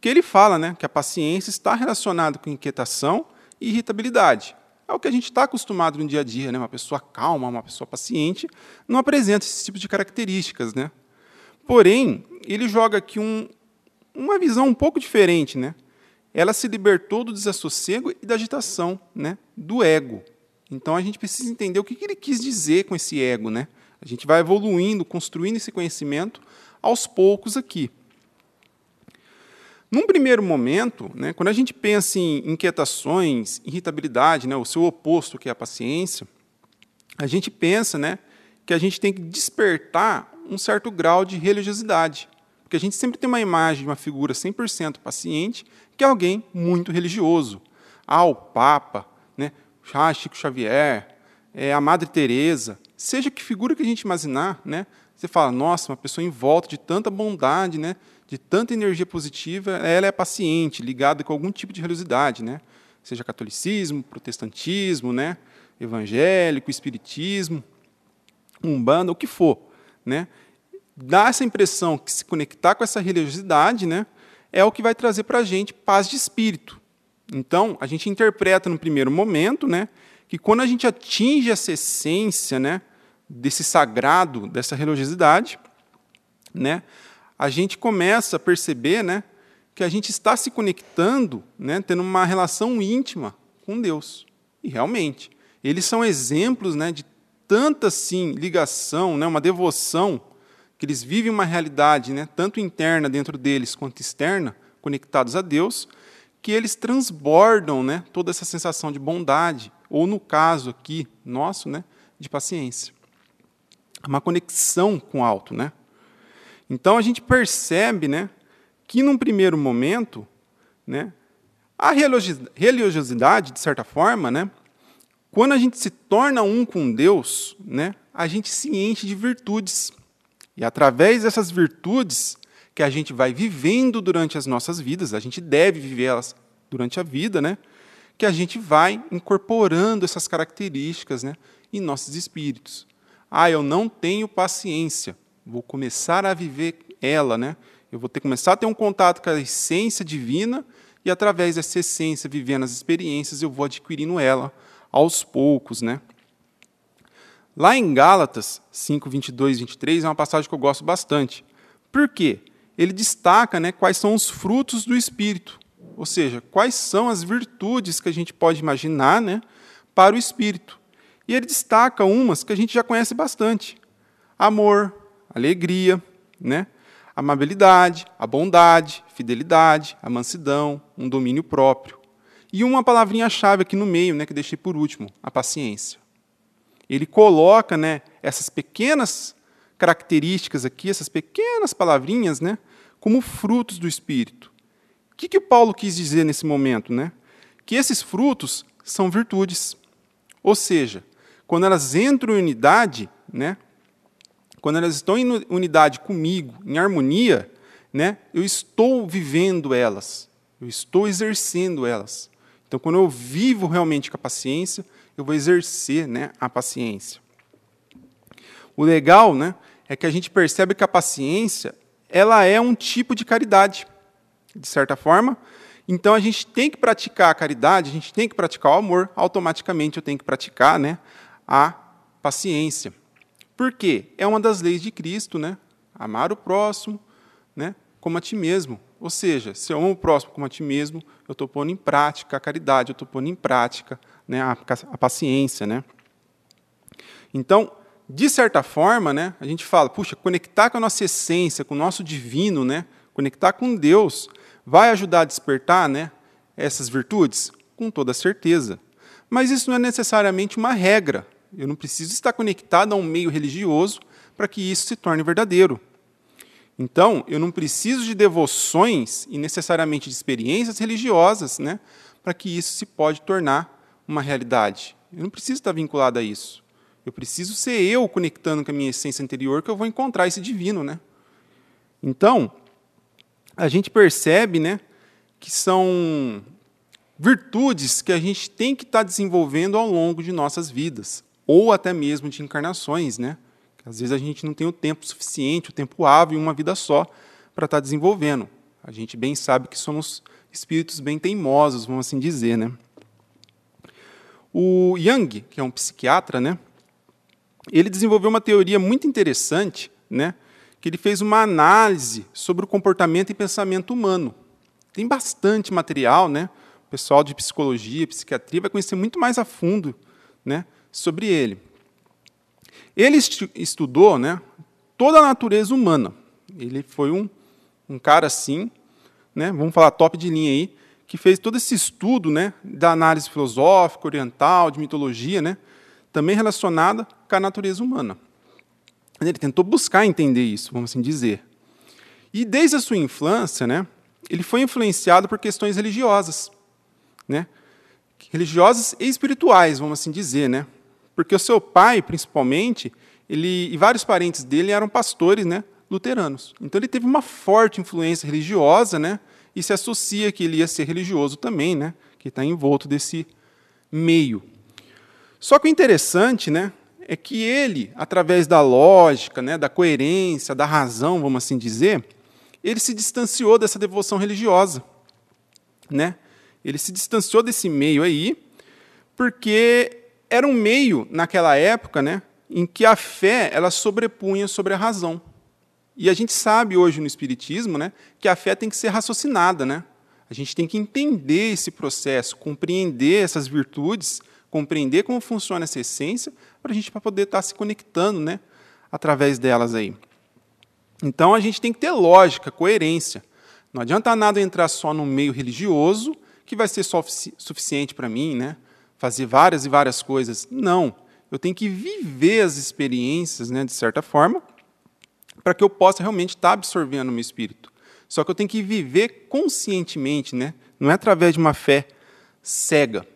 que ele fala né, que a paciência está relacionada com inquietação e irritabilidade. É o que a gente está acostumado no dia a dia, né? Uma pessoa calma, uma pessoa paciente, não apresenta esse tipo de características, né? Porém, ele joga aqui um, uma visão um pouco diferente, né? Ela se libertou do desassossego e da agitação, né? Do ego. Então a gente precisa entender o que ele quis dizer com esse ego, né? A gente vai evoluindo, construindo esse conhecimento aos poucos aqui. Num primeiro momento, né, quando a gente pensa em inquietações, irritabilidade, né, o seu oposto, que é a paciência, a gente pensa né, que a gente tem que despertar um certo grau de religiosidade. Porque a gente sempre tem uma imagem de uma figura 100% paciente, que é alguém muito religioso. Ah, o Papa, né, ah, Chico Xavier, é, a Madre Teresa, seja que figura que a gente imaginar, né, você fala, nossa, uma pessoa em volta de tanta bondade, né, de tanta energia positiva, ela é paciente, ligada com algum tipo de religiosidade, né? Seja catolicismo, protestantismo, né? Evangélico, espiritismo, umbanda, o que for, né? Dá essa impressão que se conectar com essa religiosidade, né? É o que vai trazer para a gente paz de espírito. Então, a gente interpreta no primeiro momento, né? Que quando a gente atinge essa essência, né? Desse sagrado, dessa religiosidade, né? A gente começa a perceber né, que a gente está se conectando, né, tendo uma relação íntima com Deus. E realmente, eles são exemplos né, de tanta assim, ligação, né, uma devoção, que eles vivem uma realidade, né, tanto interna dentro deles quanto externa, conectados a Deus, que eles transbordam né, toda essa sensação de bondade, ou no caso aqui nosso, né, de paciência. Uma conexão com o alto, né? Então a gente percebe né, que, num primeiro momento, né, a religiosidade, de certa forma, né, quando a gente se torna um com Deus, né, a gente se enche de virtudes. E através dessas virtudes que a gente vai vivendo durante as nossas vidas, a gente deve vivê-las durante a vida, né, que a gente vai incorporando essas características né, em nossos espíritos. Ah, eu não tenho paciência vou começar a viver ela, né? Eu vou ter começar a ter um contato com a essência divina e através dessa essência, vivendo as experiências, eu vou adquirindo ela aos poucos, né? Lá em Gálatas 5, 22 23 é uma passagem que eu gosto bastante. Por quê? Ele destaca né, quais são os frutos do Espírito, ou seja, quais são as virtudes que a gente pode imaginar né, para o Espírito. E ele destaca umas que a gente já conhece bastante: amor, alegria, né, amabilidade, a bondade, fidelidade, a mansidão, um domínio próprio. E uma palavrinha-chave aqui no meio, né, que deixei por último, a paciência. Ele coloca né, essas pequenas características aqui, essas pequenas palavrinhas, né, como frutos do Espírito. O que, que Paulo quis dizer nesse momento? Né? Que esses frutos são virtudes. Ou seja, quando elas entram em unidade, né, quando elas estão em unidade comigo, em harmonia, né, eu estou vivendo elas, eu estou exercendo elas. Então, quando eu vivo realmente com a paciência, eu vou exercer né, a paciência. O legal né, é que a gente percebe que a paciência ela é um tipo de caridade, de certa forma. Então, a gente tem que praticar a caridade, a gente tem que praticar o amor, automaticamente eu tenho que praticar né, a paciência. Por quê? É uma das leis de Cristo, né? Amar o próximo né, como a ti mesmo. Ou seja, se eu amo o próximo como a ti mesmo, eu estou pondo em prática a caridade, eu estou pondo em prática né, a, a, paciência. Né? Então, de certa forma, né, a gente fala, puxa, conectar com a nossa essência, com o nosso divino, né, conectar com Deus, vai ajudar a despertar né, essas virtudes? Com toda certeza. Mas isso não é necessariamente uma regra. Eu não preciso estar conectado a um meio religioso para que isso se torne verdadeiro. Então, eu não preciso de devoções e necessariamente de experiências religiosas né, para que isso se pode tornar uma realidade. Eu não preciso estar vinculado a isso. Eu preciso ser eu conectando com a minha essência interior que eu vou encontrar esse divino. Né? Então, a gente percebe né, que são virtudes que a gente tem que estar desenvolvendo ao longo de nossas vidas, ou até mesmo de encarnações, né? Às vezes a gente não tem o tempo suficiente, o tempo hábil uma vida só para estar tá desenvolvendo. A gente bem sabe que somos espíritos bem teimosos, vamos assim dizer, né? O Jung, que é um psiquiatra, né? Ele desenvolveu uma teoria muito interessante, né? Que ele fez uma análise sobre o comportamento e pensamento humano. Tem bastante material, né? O pessoal de psicologia, psiquiatria vai conhecer muito mais a fundo, né? Sobre ele. Ele estudou né, toda a natureza humana. Ele foi um, um cara assim, né, vamos falar top de linha aí, que fez todo esse estudo né, da análise filosófica, oriental, de mitologia, né, também relacionada com a natureza humana. Ele tentou buscar entender isso, vamos assim dizer. E desde a sua infância, né, ele foi influenciado por questões religiosas, né, religiosas e espirituais, vamos assim dizer, né, porque o seu pai, principalmente, ele, e vários parentes dele eram pastores né, luteranos. Então ele teve uma forte influência religiosa, né, e se associa que ele ia ser religioso também, né, que está envolto desse meio. Só que o interessante né, é que ele, através da lógica, né, da coerência, da razão, vamos assim dizer, ele se distanciou dessa devoção religiosa. Né? Ele se distanciou desse meio aí, porque era um meio, naquela época, né, em que a fé ela sobrepunha sobre a razão. E a gente sabe hoje no Espiritismo né, que a fé tem que ser raciocinada. Né? A gente tem que entender esse processo, compreender essas virtudes, compreender como funciona essa essência, para a gente poder estar se conectando né, através delas. aí. Então a gente tem que ter lógica, coerência. Não adianta nada entrar só no meio religioso, que vai ser suficiente para mim, né? Fazer várias e várias coisas. Não. Eu tenho que viver as experiências, né, de certa forma, para que eu possa realmente estar absorvendo no meu espírito. Só que eu tenho que viver conscientemente, né? não é através de uma fé cega.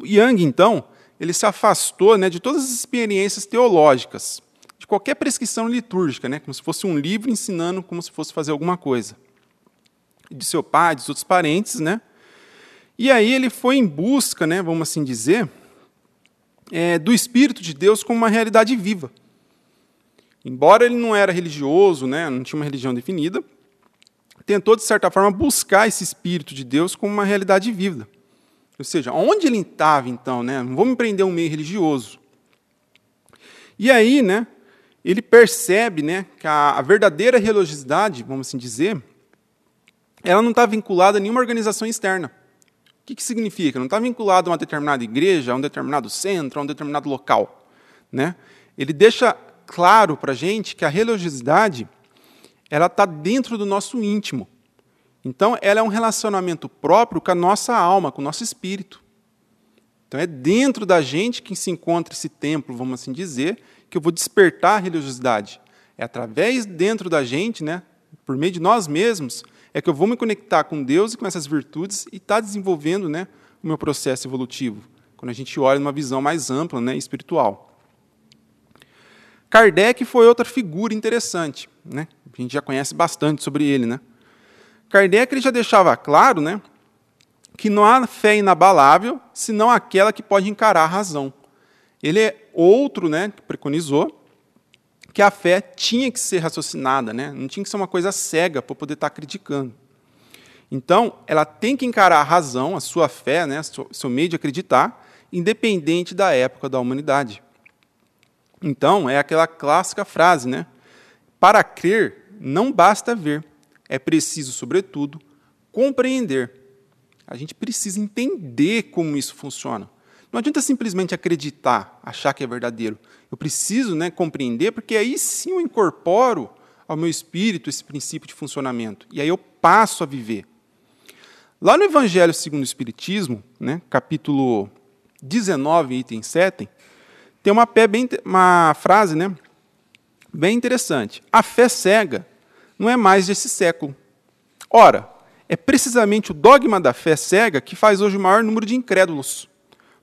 O Yang, então, ele se afastou né, de todas as experiências teológicas, de qualquer prescrição litúrgica, né, como se fosse um livro ensinando como se fosse fazer alguma coisa. De seu pai, de outros parentes, né, e aí ele foi em busca, né, vamos assim dizer, é, do Espírito de Deus como uma realidade viva. Embora ele não era religioso, né, não tinha uma religião definida, tentou, de certa forma, buscar esse Espírito de Deus como uma realidade viva. Ou seja, onde ele estava, então, né? Não vou me prender a um meio religioso. E aí, né, ele percebe né, que a, a verdadeira religiosidade, vamos assim dizer, ela não está vinculada a nenhuma organização externa. O que, que significa? Não está vinculado a uma determinada igreja, a um determinado centro, a um determinado local. Né? Ele deixa claro para a gente que a religiosidade ela está dentro do nosso íntimo. Então, ela é um relacionamento próprio com a nossa alma, com o nosso espírito. Então, é dentro da gente que se encontra esse templo, vamos assim dizer, que eu vou despertar a religiosidade. É através dentro da gente, né, por meio de nós mesmos, é que eu vou me conectar com Deus e com essas virtudes e estar tá desenvolvendo né, o meu processo evolutivo, quando a gente olha numa visão mais ampla né, espiritual. Kardec foi outra figura interessante, né? a gente já conhece bastante sobre ele. Né? Kardec ele já deixava claro né, que não há fé inabalável senão aquela que pode encarar a razão. Ele é outro né, que preconizou que a fé tinha que ser raciocinada, né? não tinha que ser uma coisa cega para poder estar tá criticando. Então, ela tem que encarar a razão, a sua fé, né, seu meio de acreditar, independente da época da humanidade. Então, é aquela clássica frase, né? Para crer, não basta ver, é preciso, sobretudo, compreender. A gente precisa entender como isso funciona. Não adianta simplesmente acreditar, achar que é verdadeiro. Eu preciso né, compreender, porque aí sim eu incorporo ao meu espírito esse princípio de funcionamento. E aí eu passo a viver. Lá no Evangelho segundo o Espiritismo, né, capítulo 19, item 7, tem uma, bem, uma frase né, bem interessante. A fé cega não é mais desse século. Ora, é precisamente o dogma da fé cega que faz hoje o maior número de incrédulos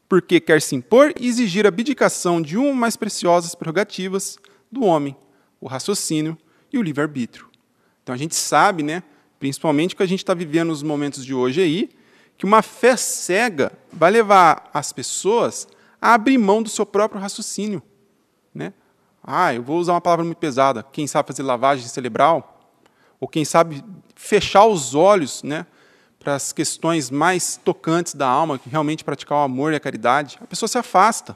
porque quer se impor e exigir a abdicação de uma mais preciosas prerrogativas do homem, o raciocínio e o livre-arbítrio. Então a gente sabe, né, principalmente que a gente está vivendo nos momentos de hoje aí, que uma fé cega vai levar as pessoas a abrir mão do seu próprio raciocínio. Né? Ah, eu vou usar uma palavra muito pesada. Quem sabe fazer lavagem cerebral? Ou quem sabe fechar os olhos né, para as questões mais tocantes da alma, que realmente praticar o amor e a caridade, a pessoa se afasta.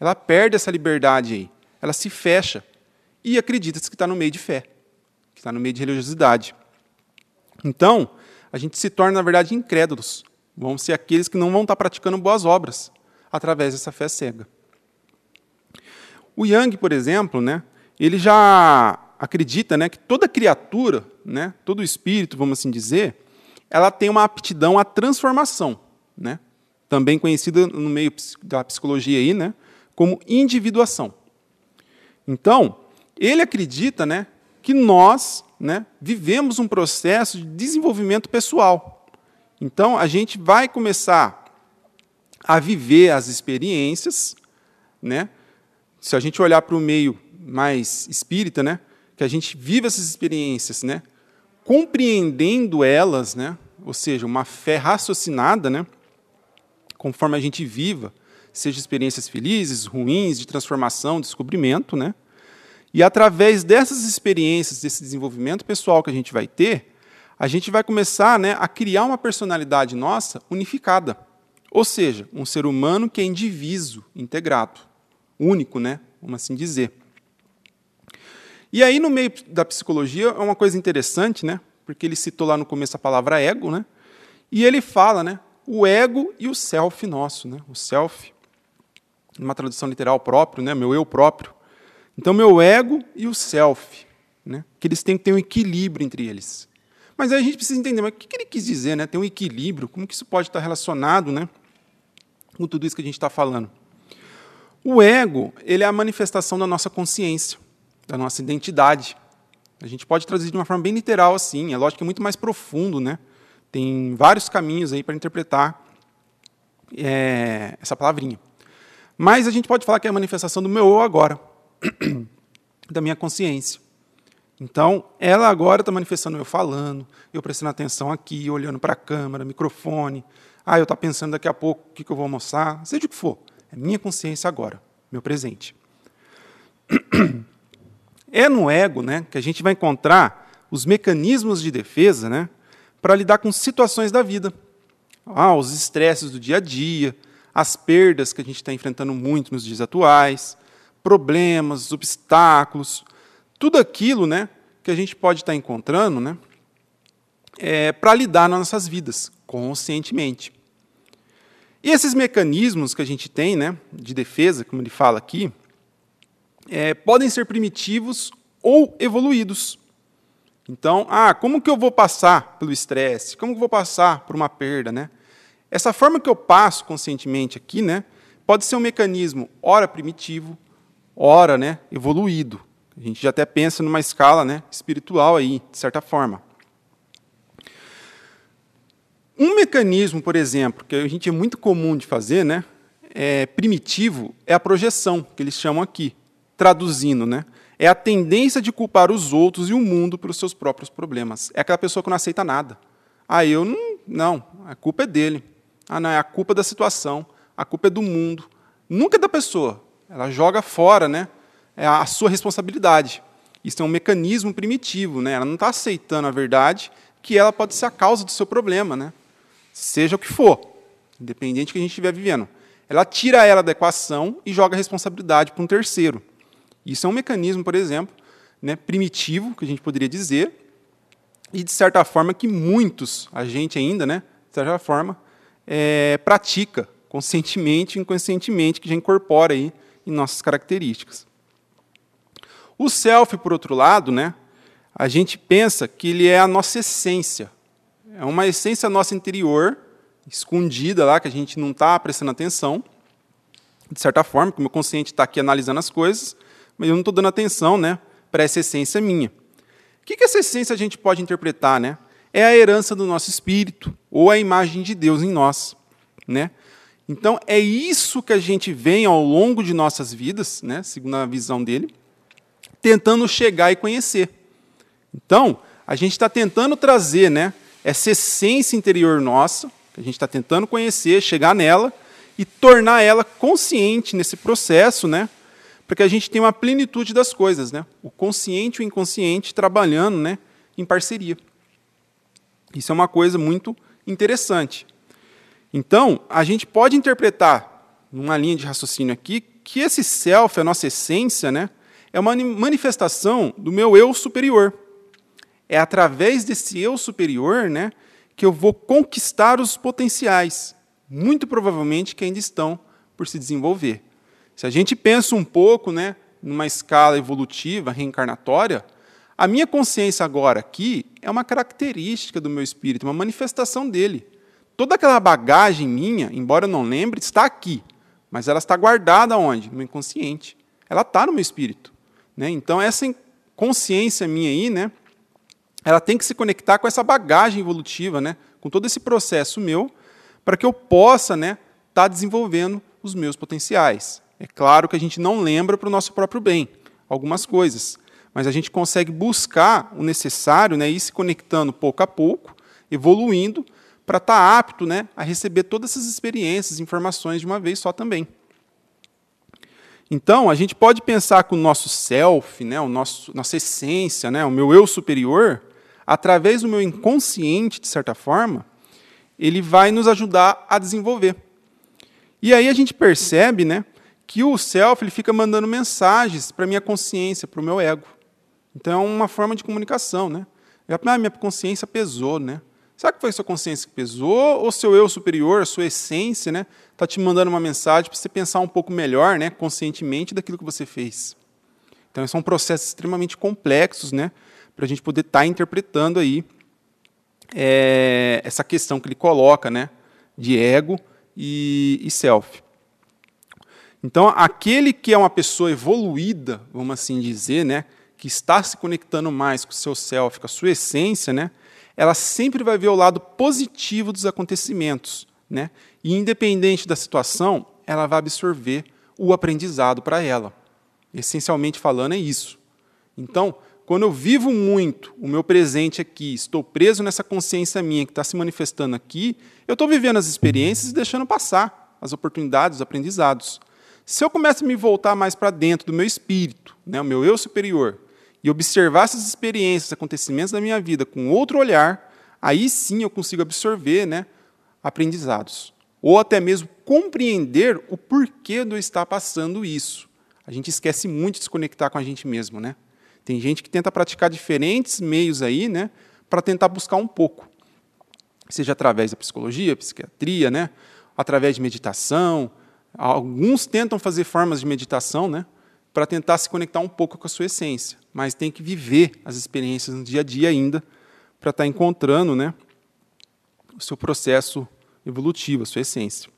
Ela perde essa liberdade aí. Ela se fecha e acredita que está no meio de fé, que está no meio de religiosidade. Então, a gente se torna, na verdade, incrédulos. Vão ser aqueles que não vão estar praticando boas obras através dessa fé cega. O Yang, por exemplo, né, ele já acredita né, que toda criatura, né, todo espírito, vamos assim dizer, ela tem uma aptidão à transformação, né? também conhecida no meio da psicologia aí, né? como individuação. Então, ele acredita né, que nós né, vivemos um processo de desenvolvimento pessoal. Então, a gente vai começar a viver as experiências, né? se a gente olhar para o meio mais espírita, né, que a gente vive essas experiências, né, compreendendo elas, né? ou seja, uma fé raciocinada, né? conforme a gente viva, seja experiências felizes, ruins, de transformação, descobrimento, né? E através dessas experiências, desse desenvolvimento pessoal que a gente vai ter, a gente vai começar né, a criar uma personalidade nossa unificada. Ou seja, um ser humano que é indiviso, integrado, único, né? Vamos assim dizer. E aí, no meio da psicologia, é uma coisa interessante, né? Porque ele citou lá no começo a palavra ego, né? E ele fala, né? O ego e o self nosso, né? O self, numa tradução literal próprio, né? Meu eu próprio. Então, meu ego e o self, né? Que eles têm que ter um equilíbrio entre eles. Mas aí a gente precisa entender, mas o que ele quis dizer, né? Ter um equilíbrio, como que isso pode estar relacionado, né? Com tudo isso que a gente está falando. O ego, ele é a manifestação da nossa consciência da nossa identidade. A gente pode traduzir de uma forma bem literal assim, é lógico que é muito mais profundo, né? Tem vários caminhos aí para interpretar é, essa palavrinha. Mas a gente pode falar que é a manifestação do meu eu agora, da minha consciência. Então, ela agora está manifestando eu falando, eu prestando atenção aqui, olhando para a câmera, microfone. Ah, eu estou pensando daqui a pouco o que, que eu vou almoçar, seja o que for. É minha consciência agora, meu presente. É no ego né, que a gente vai encontrar os mecanismos de defesa né, para lidar com situações da vida. Ah, os estresses do dia a dia, as perdas que a gente está enfrentando muito nos dias atuais, problemas, obstáculos, tudo aquilo né, que a gente pode estar tá encontrando né, é, para lidar nas nossas vidas, conscientemente. E esses mecanismos que a gente tem né, de defesa, como ele fala aqui, é, podem ser primitivos ou evoluídos. Então, ah, como que eu vou passar pelo estresse? Como que eu vou passar por uma perda, né? Essa forma que eu passo conscientemente aqui, né, pode ser um mecanismo ora primitivo, ora, né, evoluído. A gente já até pensa numa escala, né, espiritual aí, de certa forma. Um mecanismo, por exemplo, que a gente é muito comum de fazer, né, é primitivo, é a projeção, que eles chamam aqui, traduzindo, né? É a tendência de culpar os outros e o mundo pelos seus próprios problemas. É aquela pessoa que não aceita nada. Ah, eu não, não, a culpa é dele. Ah, não, é a culpa da situação, a culpa é do mundo. Nunca é da pessoa. Ela joga fora, né? É a sua responsabilidade. Isso é um mecanismo primitivo, né? Ela não está aceitando a verdade que ela pode ser a causa do seu problema, né? seja o que for, independente do que a gente estiver vivendo. Ela tira ela da equação e joga a responsabilidade para um terceiro. Isso é um mecanismo, por exemplo, né, primitivo, que a gente poderia dizer, e de certa forma que muitos, a gente ainda, né, de certa forma, é, pratica conscientemente e inconscientemente, que já incorpora aí em nossas características. O self, por outro lado, né, a gente pensa que ele é a nossa essência, é uma essência nossa interior, escondida lá, que a gente não está prestando atenção, de certa forma, que o meu consciente está aqui analisando as coisas, mas eu não estou dando atenção né, para essa essência minha. O que, que essa essência a gente pode interpretar? Né? É a herança do nosso espírito, ou a imagem de Deus em nós. Né? Então, é isso que a gente vem ao longo de nossas vidas, né, segundo a visão dele, tentando chegar e conhecer. Então, a gente está tentando trazer né, essa essência interior nossa, que a gente está tentando conhecer, chegar nela e tornar ela consciente nesse processo, né? Para que a gente tenha uma plenitude das coisas, né? O consciente e o inconsciente trabalhando, né? Em parceria. Isso é uma coisa muito interessante. Então, a gente pode interpretar, numa linha de raciocínio aqui, que esse self, a nossa essência, né? É uma manifestação do meu eu superior. É através desse eu superior né, que eu vou conquistar os potenciais, muito provavelmente que ainda estão por se desenvolver. Se a gente pensa um pouco né, numa escala evolutiva, reencarnatória, a minha consciência agora aqui é uma característica do meu espírito, uma manifestação dele. Toda aquela bagagem minha, embora eu não lembre, está aqui, mas ela está guardada onde? No inconsciente. Ela está no meu espírito. Né? Então, essa consciência minha aí, né, ela tem que se conectar com essa bagagem evolutiva, né? com todo esse processo meu, para que eu possa estar né, tá desenvolvendo os meus potenciais. É claro que a gente não lembra para o nosso próprio bem algumas coisas, mas a gente consegue buscar o necessário, né, ir se conectando pouco a pouco, evoluindo, para estar tá apto né, a receber todas essas experiências, informações de uma vez só também. Então, a gente pode pensar que o nosso self, né, o nosso, nossa essência, né, o meu eu superior, através do meu inconsciente, de certa forma, ele vai nos ajudar a desenvolver. E aí a gente percebe né, que o self ele fica mandando mensagens para minha consciência, para o meu ego. Então é uma forma de comunicação. Né? Ah, minha consciência pesou. Né? Será que foi sua consciência que pesou ou seu eu superior, sua essência, né, está te mandando uma mensagem para você pensar um pouco melhor, né, conscientemente, daquilo que você fez? Então, são processos extremamente complexos, né, para a gente poder estar tá interpretando aí é, essa questão que ele coloca, né, de ego e, e self. Então, aquele que é uma pessoa evoluída, vamos assim dizer, né, que está se conectando mais com o seu self, com a sua essência, né, ela sempre vai ver o lado positivo dos acontecimentos, né, e independente da situação, ela vai absorver o aprendizado para ela. Essencialmente falando, é isso. Então, quando eu vivo muito o meu presente aqui, estou preso nessa consciência minha que está se manifestando aqui, eu estou vivendo as experiências e deixando passar as oportunidades, os aprendizados. Se eu começo a me voltar mais para dentro do meu espírito, né, o meu eu superior, e observar essas experiências, acontecimentos da minha vida com outro olhar, aí sim eu consigo absorver né, aprendizados. Ou até mesmo compreender o porquê eu estar passando isso. A gente esquece muito de se conectar com a gente mesmo, né? Tem gente que tenta praticar diferentes meios aí, né, para tentar buscar um pouco. Seja através da psicologia, psiquiatria, né, através de meditação. Alguns tentam fazer formas de meditação, né, para tentar se conectar um pouco com a sua essência, mas tem que viver as experiências no dia a dia ainda para estar tá encontrando, né, o seu processo evolutivo, a sua essência.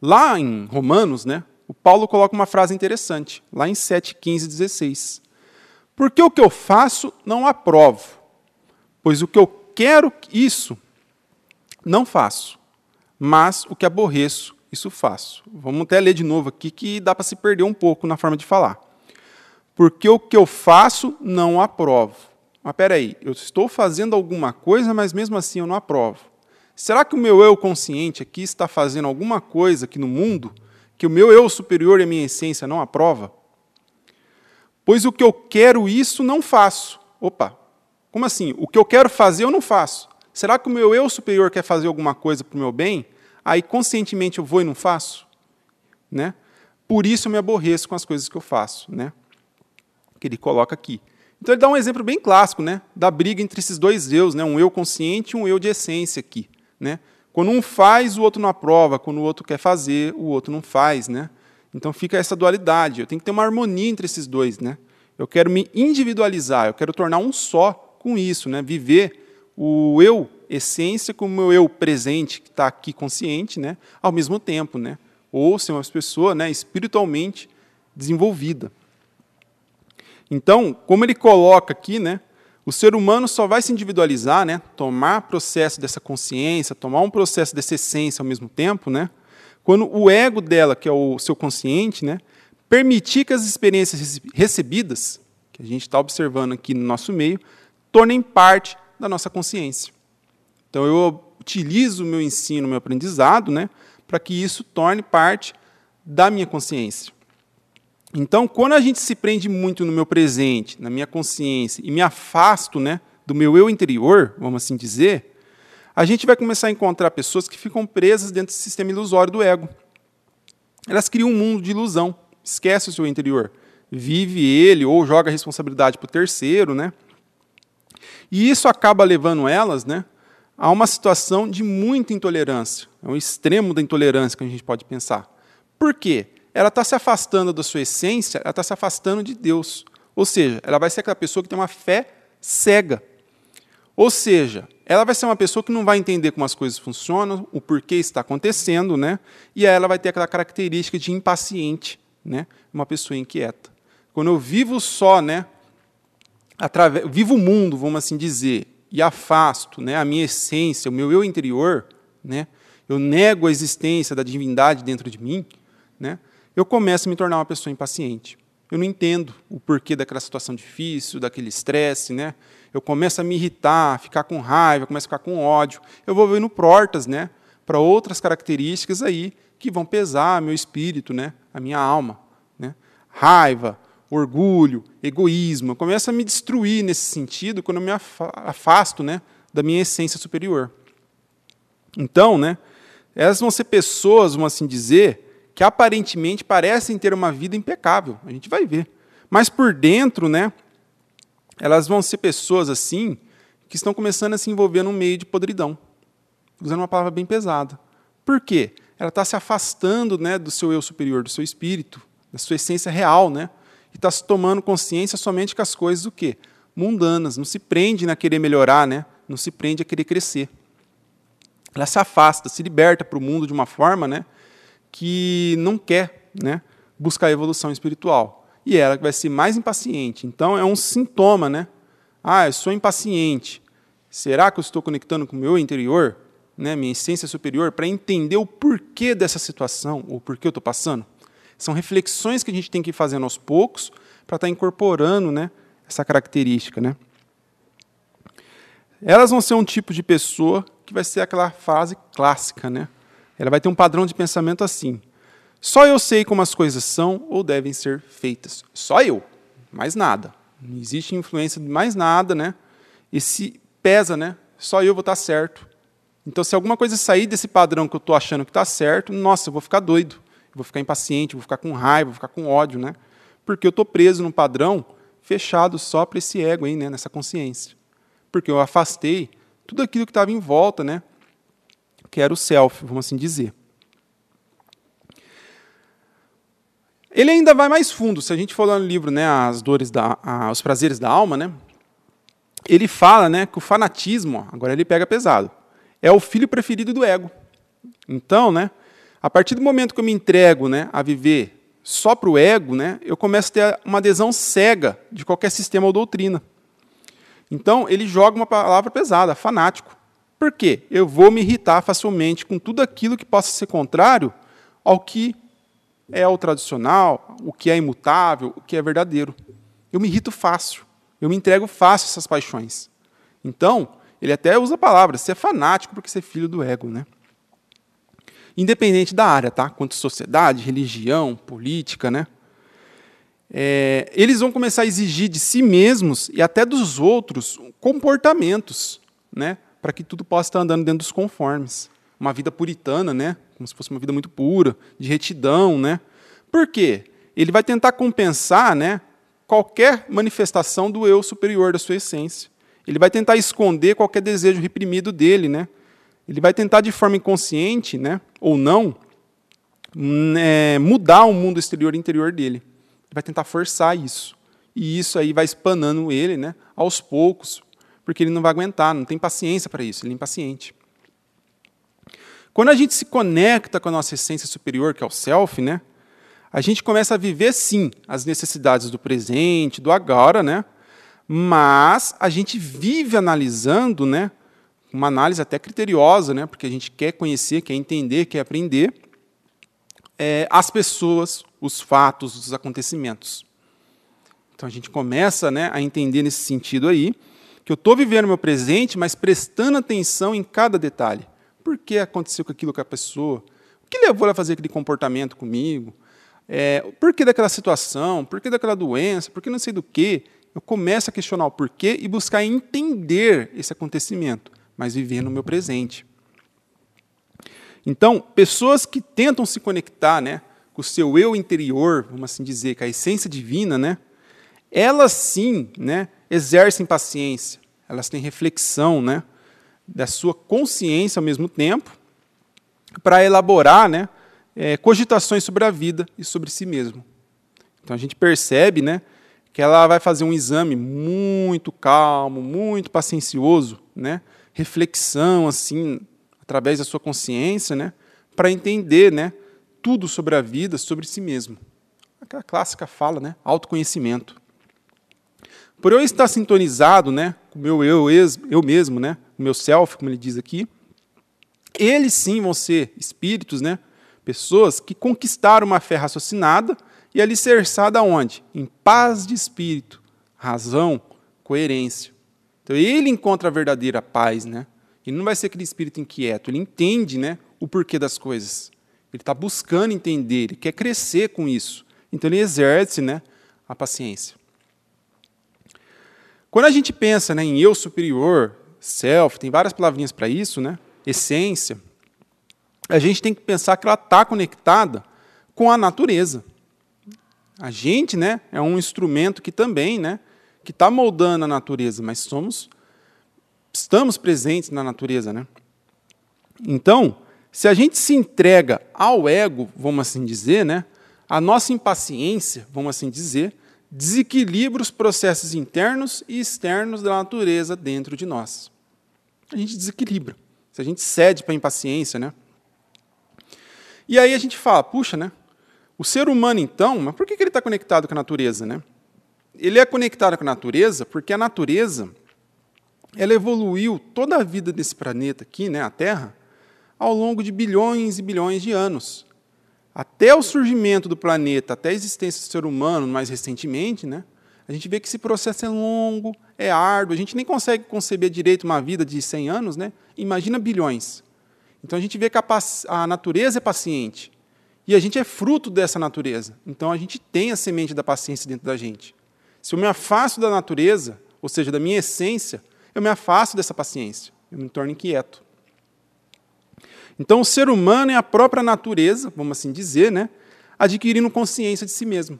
Lá em Romanos, né, o Paulo coloca uma frase interessante, lá em 7, 15 16. Porque o que eu faço não aprovo, pois o que eu quero, isso não faço, mas o que aborreço, isso faço. Vamos até ler de novo aqui, que dá para se perder um pouco na forma de falar. Porque o que eu faço não aprovo. Mas peraí, eu estou fazendo alguma coisa, mas mesmo assim eu não aprovo. Será que o meu eu consciente aqui está fazendo alguma coisa aqui no mundo que o meu eu superior e a minha essência não aprova? Pois o que eu quero isso não faço. Opa, como assim? O que eu quero fazer eu não faço. Será que o meu eu superior quer fazer alguma coisa para o meu bem? Aí conscientemente eu vou e não faço? Né? Por isso eu me aborreço com as coisas que eu faço, né? Que ele coloca aqui. Então ele dá um exemplo bem clássico, né, da briga entre esses dois eus, né, um eu consciente e um eu de essência aqui, né? Quando um faz, o outro não aprova, quando o outro quer fazer, o outro não faz, né? Então fica essa dualidade. Eu tenho que ter uma harmonia entre esses dois, né? Eu quero me individualizar, eu quero tornar um só com isso, né? Viver o eu essência com o meu eu presente que está aqui consciente, né? Ao mesmo tempo, né? Ou ser uma pessoa, né? Espiritualmente desenvolvida. Então, como ele coloca aqui, né, o ser humano só vai se individualizar, né, tomar processo dessa consciência, tomar um processo dessa essência ao mesmo tempo, né, quando o ego dela, que é o seu consciente, né, permitir que as experiências recebidas, que a gente está observando aqui no nosso meio, tornem parte da nossa consciência. Então, eu utilizo o meu ensino, o meu aprendizado, né, para que isso torne parte da minha consciência. Então, quando a gente se prende muito no meu presente, na minha consciência, e me afasto né, do meu eu interior, vamos assim dizer, a gente vai começar a encontrar pessoas que ficam presas dentro desse sistema ilusório do ego. Elas criam um mundo de ilusão, esquece o seu interior. Vive ele ou joga a responsabilidade para o terceiro, né? E isso acaba levando elas né, a uma situação de muita intolerância. É um extremo da intolerância que a gente pode pensar. Por quê? ela está se afastando da sua essência, ela está se afastando de Deus. Ou seja, ela vai ser aquela pessoa que tem uma fé cega. Ou seja, ela vai ser uma pessoa que não vai entender como as coisas funcionam, o porquê está acontecendo, né? E aí ela vai ter aquela característica de impaciente, né? Uma pessoa inquieta. Quando eu vivo só, né? Através, vivo o mundo, vamos assim dizer, e afasto, né? A minha essência, o meu eu interior, né? Eu nego a existência da divindade dentro de mim, né? eu começo a me tornar uma pessoa impaciente. Eu não entendo o porquê daquela situação difícil, daquele estresse, né? Eu começo a me irritar, ficar com raiva, começo a ficar com ódio. Eu vou vendo portas, né, para outras características aí que vão pesar meu espírito, né, a minha alma, né? Raiva, orgulho, egoísmo. Eu começo a me destruir nesse sentido quando eu me afasto, né, da minha essência superior. Então, né, elas vão ser pessoas, vamos assim dizer, que aparentemente parecem ter uma vida impecável. A gente vai ver. Mas por dentro, né, elas vão ser pessoas assim que estão começando a se envolver num meio de podridão. Usando uma palavra bem pesada. Por quê? Ela está se afastando né, do seu eu superior, do seu espírito, da sua essência real, né? E está se tomando consciência somente com as coisas o quê? mundanas. Não se prende a querer melhorar, né? Não se prende a querer crescer. Ela se afasta, se liberta para o mundo de uma forma, né? que não quer né, buscar a evolução espiritual. E ela vai ser mais impaciente. Então, é um sintoma, né? Ah, eu sou impaciente. Será que eu estou conectando com o meu interior, né, minha essência superior, para entender o porquê dessa situação, ou porquê eu estou passando? São reflexões que a gente tem que ir fazendo aos poucos para estar tá incorporando né, essa característica. Né? Elas vão ser um tipo de pessoa que vai ser aquela fase clássica, né? Ela vai ter um padrão de pensamento assim: só eu sei como as coisas são ou devem ser feitas. Só eu. mais nada. Não existe influência de mais nada, né? Esse pesa, né? Só eu vou estar certo. Então, se alguma coisa sair desse padrão que eu estou achando que está certo, nossa, eu vou ficar doido, vou ficar impaciente, vou ficar com raiva, vou ficar com ódio, né? Porque eu estou preso num padrão fechado só para esse ego aí, né? Nessa consciência. Porque eu afastei tudo aquilo que estava em volta, né? Que era o self, vamos assim dizer. Ele ainda vai mais fundo. Se a gente for lá no livro, né, as dores da, a, os prazeres da alma, né, ele fala, né, que o fanatismo, agora ele pega pesado, é o filho preferido do ego. Então, né, a partir do momento que eu me entrego, né, a viver só para o ego, né, eu começo a ter uma adesão cega de qualquer sistema ou doutrina. Então, ele joga uma palavra pesada, fanático. Por quê? Eu vou me irritar facilmente com tudo aquilo que possa ser contrário ao que é o tradicional, o que é imutável, o que é verdadeiro. Eu me irrito fácil, eu me entrego fácil a essas paixões. Então, ele até usa a palavra, ser fanático porque é filho do ego, né? Independente da área, tá? Quanto sociedade, religião, política, né? É, eles vão começar a exigir de si mesmos e até dos outros comportamentos, né? Para que tudo possa estar andando dentro dos conformes. Uma vida puritana, né? como se fosse uma vida muito pura, de retidão, né? Por quê? Ele vai tentar compensar, né, qualquer manifestação do eu superior da sua essência. Ele vai tentar esconder qualquer desejo reprimido dele, né? Ele vai tentar de forma inconsciente, né, ou não, né, mudar o mundo exterior e interior dele. Ele vai tentar forçar isso. E isso aí vai espanando ele, né, aos poucos, porque ele não vai aguentar, não tem paciência para isso, ele é impaciente. Quando a gente se conecta com a nossa essência superior, que é o self, né, a gente começa a viver sim as necessidades do presente, do agora, né? Mas a gente vive analisando, né? Uma análise até criteriosa, né? Porque a gente quer conhecer, quer entender, quer aprender é, as pessoas, os fatos, os acontecimentos. Então a gente começa, né, a entender nesse sentido aí que eu estou vivendo meu presente, mas prestando atenção em cada detalhe. Por que aconteceu com aquilo com a pessoa? O que levou ela a fazer aquele comportamento comigo? É, por que daquela situação? Por que daquela doença? Por que não sei do quê? Eu começo a questionar o porquê e buscar entender esse acontecimento, mas viver no meu presente. Então, pessoas que tentam se conectar né, com o seu eu interior, vamos assim dizer, com a essência divina, né, elas sim né, exercem paciência, elas têm reflexão, né, da sua consciência ao mesmo tempo, para elaborar né, é, cogitações sobre a vida e sobre si mesmo. Então a gente percebe né, que ela vai fazer um exame muito calmo, muito paciencioso, né, reflexão assim, através da sua consciência, né, para entender né, tudo sobre a vida, sobre si mesmo. Aquela clássica fala, né, autoconhecimento. Por eu estar sintonizado né, com o meu eu, eu mesmo, né, o meu self, como ele diz aqui, eles sim vão ser espíritos, né? pessoas que conquistaram uma fé raciocinada e alicerçada onde? Em paz de espírito, razão, coerência. Então ele encontra a verdadeira paz, né? Ele não vai ser aquele espírito inquieto, ele entende né, o porquê das coisas. Ele está buscando entender, ele quer crescer com isso. Então ele exerce né, a paciência. Quando a gente pensa né, em eu superior, self, tem várias palavrinhas para isso, né? essência, a gente tem que pensar que ela está conectada com a natureza. A gente né, é um instrumento que também né, que está moldando a natureza, mas somos estamos presentes na natureza. Né? Então, se a gente se entrega ao ego, vamos assim dizer, né, a nossa impaciência, vamos assim dizer, desequilibra os processos internos e externos da natureza dentro de nós a gente desequilibra. Se a gente cede para a impaciência, né? E aí a gente fala, puxa, né? O ser humano, então, mas por que ele está conectado com a natureza, né? Ele é conectado com a natureza porque a natureza ela evoluiu toda a vida desse planeta aqui, né, a Terra, ao longo de bilhões e bilhões de anos. Até o surgimento do planeta, até a existência do ser humano mais recentemente, né, a gente vê que esse processo é longo, é árduo, a gente nem consegue conceber direito uma vida de 100 anos, né? imagina bilhões. Então a gente vê que a, a natureza é paciente. E a gente é fruto dessa natureza. Então a gente tem a semente da paciência dentro da gente. Se eu me afasto da natureza, ou seja, da minha essência, eu me afasto dessa paciência, eu me torno inquieto. Então, o ser humano é a própria natureza, vamos assim dizer, né, adquirindo consciência de si mesmo.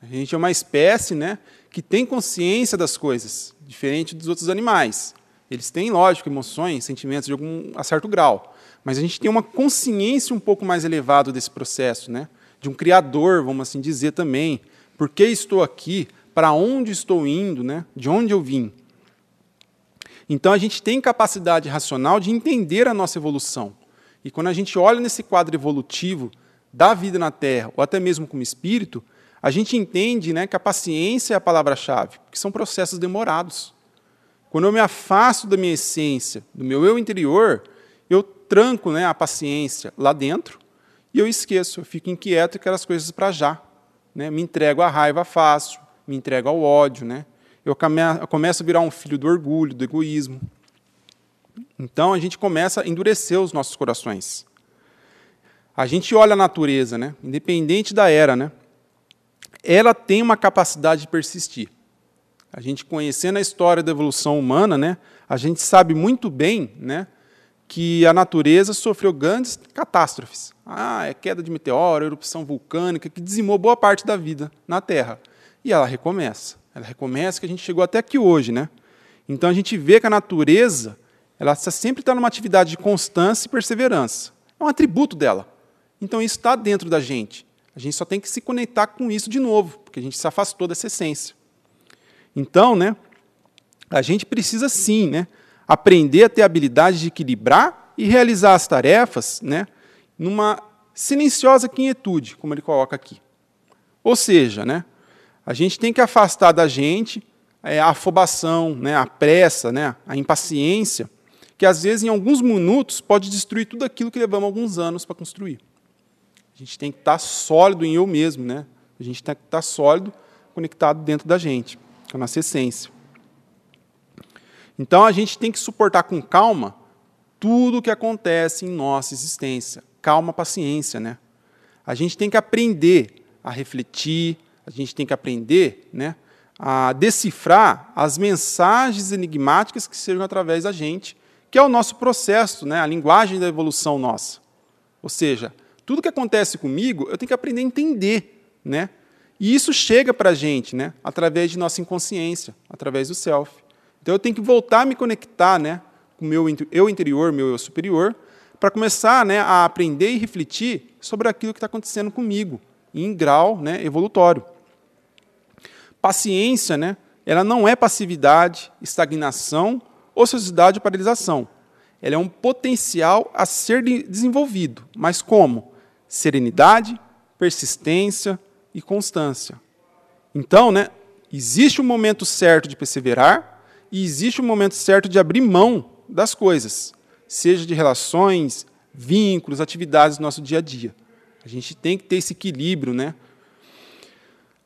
A gente é uma espécie né, que tem consciência das coisas, diferente dos outros animais. Eles têm, lógico, emoções, sentimentos de algum a certo grau, mas a gente tem uma consciência um pouco mais elevada desse processo, né? de um criador, vamos assim dizer também. Por que estou aqui? Para onde estou indo? Né? De onde eu vim? Então a gente tem capacidade racional de entender a nossa evolução. E quando a gente olha nesse quadro evolutivo da vida na Terra, ou até mesmo como espírito, a gente entende né, que a paciência é a palavra-chave, porque são processos demorados. Quando eu me afasto da minha essência, do meu eu interior, eu tranco né, a paciência lá dentro e eu esqueço, eu fico inquieto e quero as coisas para já. Né? Me entrego à raiva fácil, me entrego ao ódio. Né? Eu, começo a virar um filho do orgulho, do egoísmo. Então a gente começa a endurecer os nossos corações. A gente olha a natureza, né? independente da era, né? ela tem uma capacidade de persistir. A gente conhecendo a história da evolução humana, né, a gente sabe muito bem né, que a natureza sofreu grandes catástrofes. Ah, é queda de meteoro, erupção vulcânica, que dizimou boa parte da vida na Terra. E ela recomeça. Ela recomeça que a gente chegou até aqui hoje. Né? Então a gente vê que a natureza ela sempre está numa atividade de constância e perseverança. É um atributo dela. Então isso está dentro da gente. A gente só tem que se conectar com isso de novo, porque a gente se afastou dessa essência. Então, né, a gente precisa sim né, aprender a ter a habilidade de equilibrar e realizar as tarefas né, numa silenciosa quietude, como ele coloca aqui. Ou seja, né, a gente tem que afastar da gente é, a afobação, né, a pressa, né, a impaciência, que às vezes em alguns minutos pode destruir tudo aquilo que levamos alguns anos para construir. A gente tem que estar sólido em eu mesmo, né? A gente tem que estar sólido, conectado dentro da gente, com a nossa essência. Então a gente tem que suportar com calma tudo o que acontece em nossa existência. Calma, paciência, né? A gente tem que aprender a refletir, a gente tem que aprender, né, a decifrar as mensagens enigmáticas que sejam através da gente, que é o nosso processo, né, a linguagem da evolução nossa. Ou seja, tudo que acontece comigo, eu tenho que aprender a entender, né? E isso chega para a gente, né? Através de nossa inconsciência, através do self. Então eu tenho que voltar a me conectar, né? Com o meu eu interior, meu eu superior, para começar, né? A aprender e refletir sobre aquilo que está acontecendo comigo, em grau, né? Evolutório. Paciência, né? Ela não é passividade, estagnação, ociosidade ou paralisação. Ela é um potencial a ser desenvolvido, mas como? serenidade, persistência e constância. Então, né, existe um momento certo de perseverar e existe um momento certo de abrir mão das coisas, seja de relações, vínculos, atividades do nosso dia a dia. A gente tem que ter esse equilíbrio, né?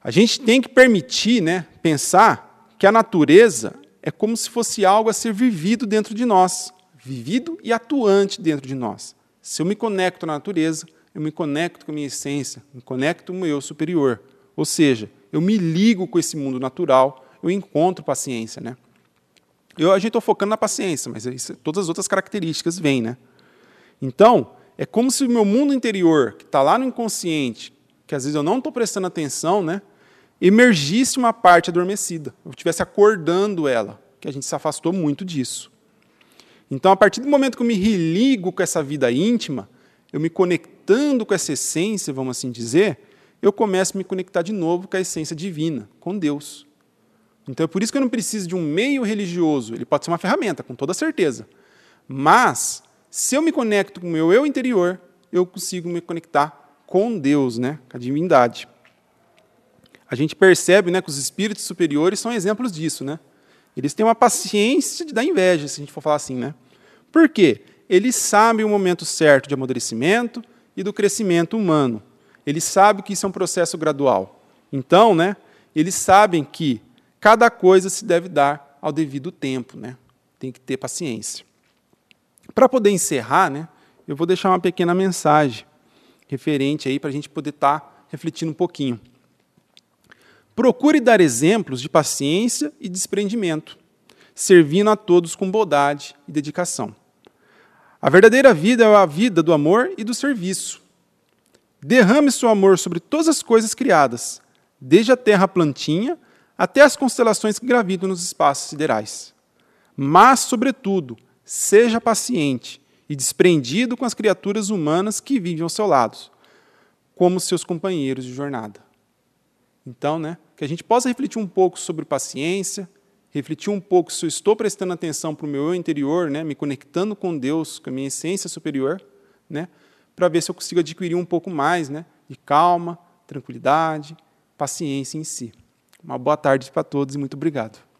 A gente tem que permitir, né, pensar que a natureza é como se fosse algo a ser vivido dentro de nós, vivido e atuante dentro de nós. Se eu me conecto à natureza, eu me conecto com a minha essência, me conecto com o meu eu superior. Ou seja, eu me ligo com esse mundo natural, eu encontro paciência. Né? Eu, a gente está focando na paciência, mas isso, todas as outras características vêm. Né? Então, é como se o meu mundo interior, que está lá no inconsciente, que às vezes eu não estou prestando atenção, né, emergisse uma parte adormecida. Eu estivesse acordando ela, que a gente se afastou muito disso. Então, a partir do momento que eu me religo com essa vida íntima, eu me conectando com essa essência, vamos assim dizer, eu começo a me conectar de novo com a essência divina, com Deus. Então é por isso que eu não preciso de um meio religioso. Ele pode ser uma ferramenta, com toda certeza. Mas, se eu me conecto com o meu eu interior, eu consigo me conectar com Deus, né? com a divindade. A gente percebe né, que os espíritos superiores são exemplos disso. Né? Eles têm uma paciência de dar inveja, se a gente for falar assim. Né? Por quê? ele sabe o momento certo de amadurecimento e do crescimento humano. Ele sabe que isso é um processo gradual. Então, né, eles sabem que cada coisa se deve dar ao devido tempo. Né? Tem que ter paciência. Para poder encerrar, né, eu vou deixar uma pequena mensagem referente aí para a gente poder estar tá refletindo um pouquinho. Procure dar exemplos de paciência e desprendimento, servindo a todos com bondade e dedicação. A verdadeira vida é a vida do amor e do serviço. Derrame seu amor sobre todas as coisas criadas, desde a terra plantinha até as constelações que gravitam nos espaços siderais. Mas, sobretudo, seja paciente e desprendido com as criaturas humanas que vivem ao seu lado, como seus companheiros de jornada. Então, né, que a gente possa refletir um pouco sobre paciência, refletir um pouco se eu estou prestando atenção para o meu eu interior, né, me conectando com Deus, com a minha essência superior, né, para ver se eu consigo adquirir um pouco mais né, de calma, tranquilidade, paciência em si. Uma boa tarde para todos e muito obrigado.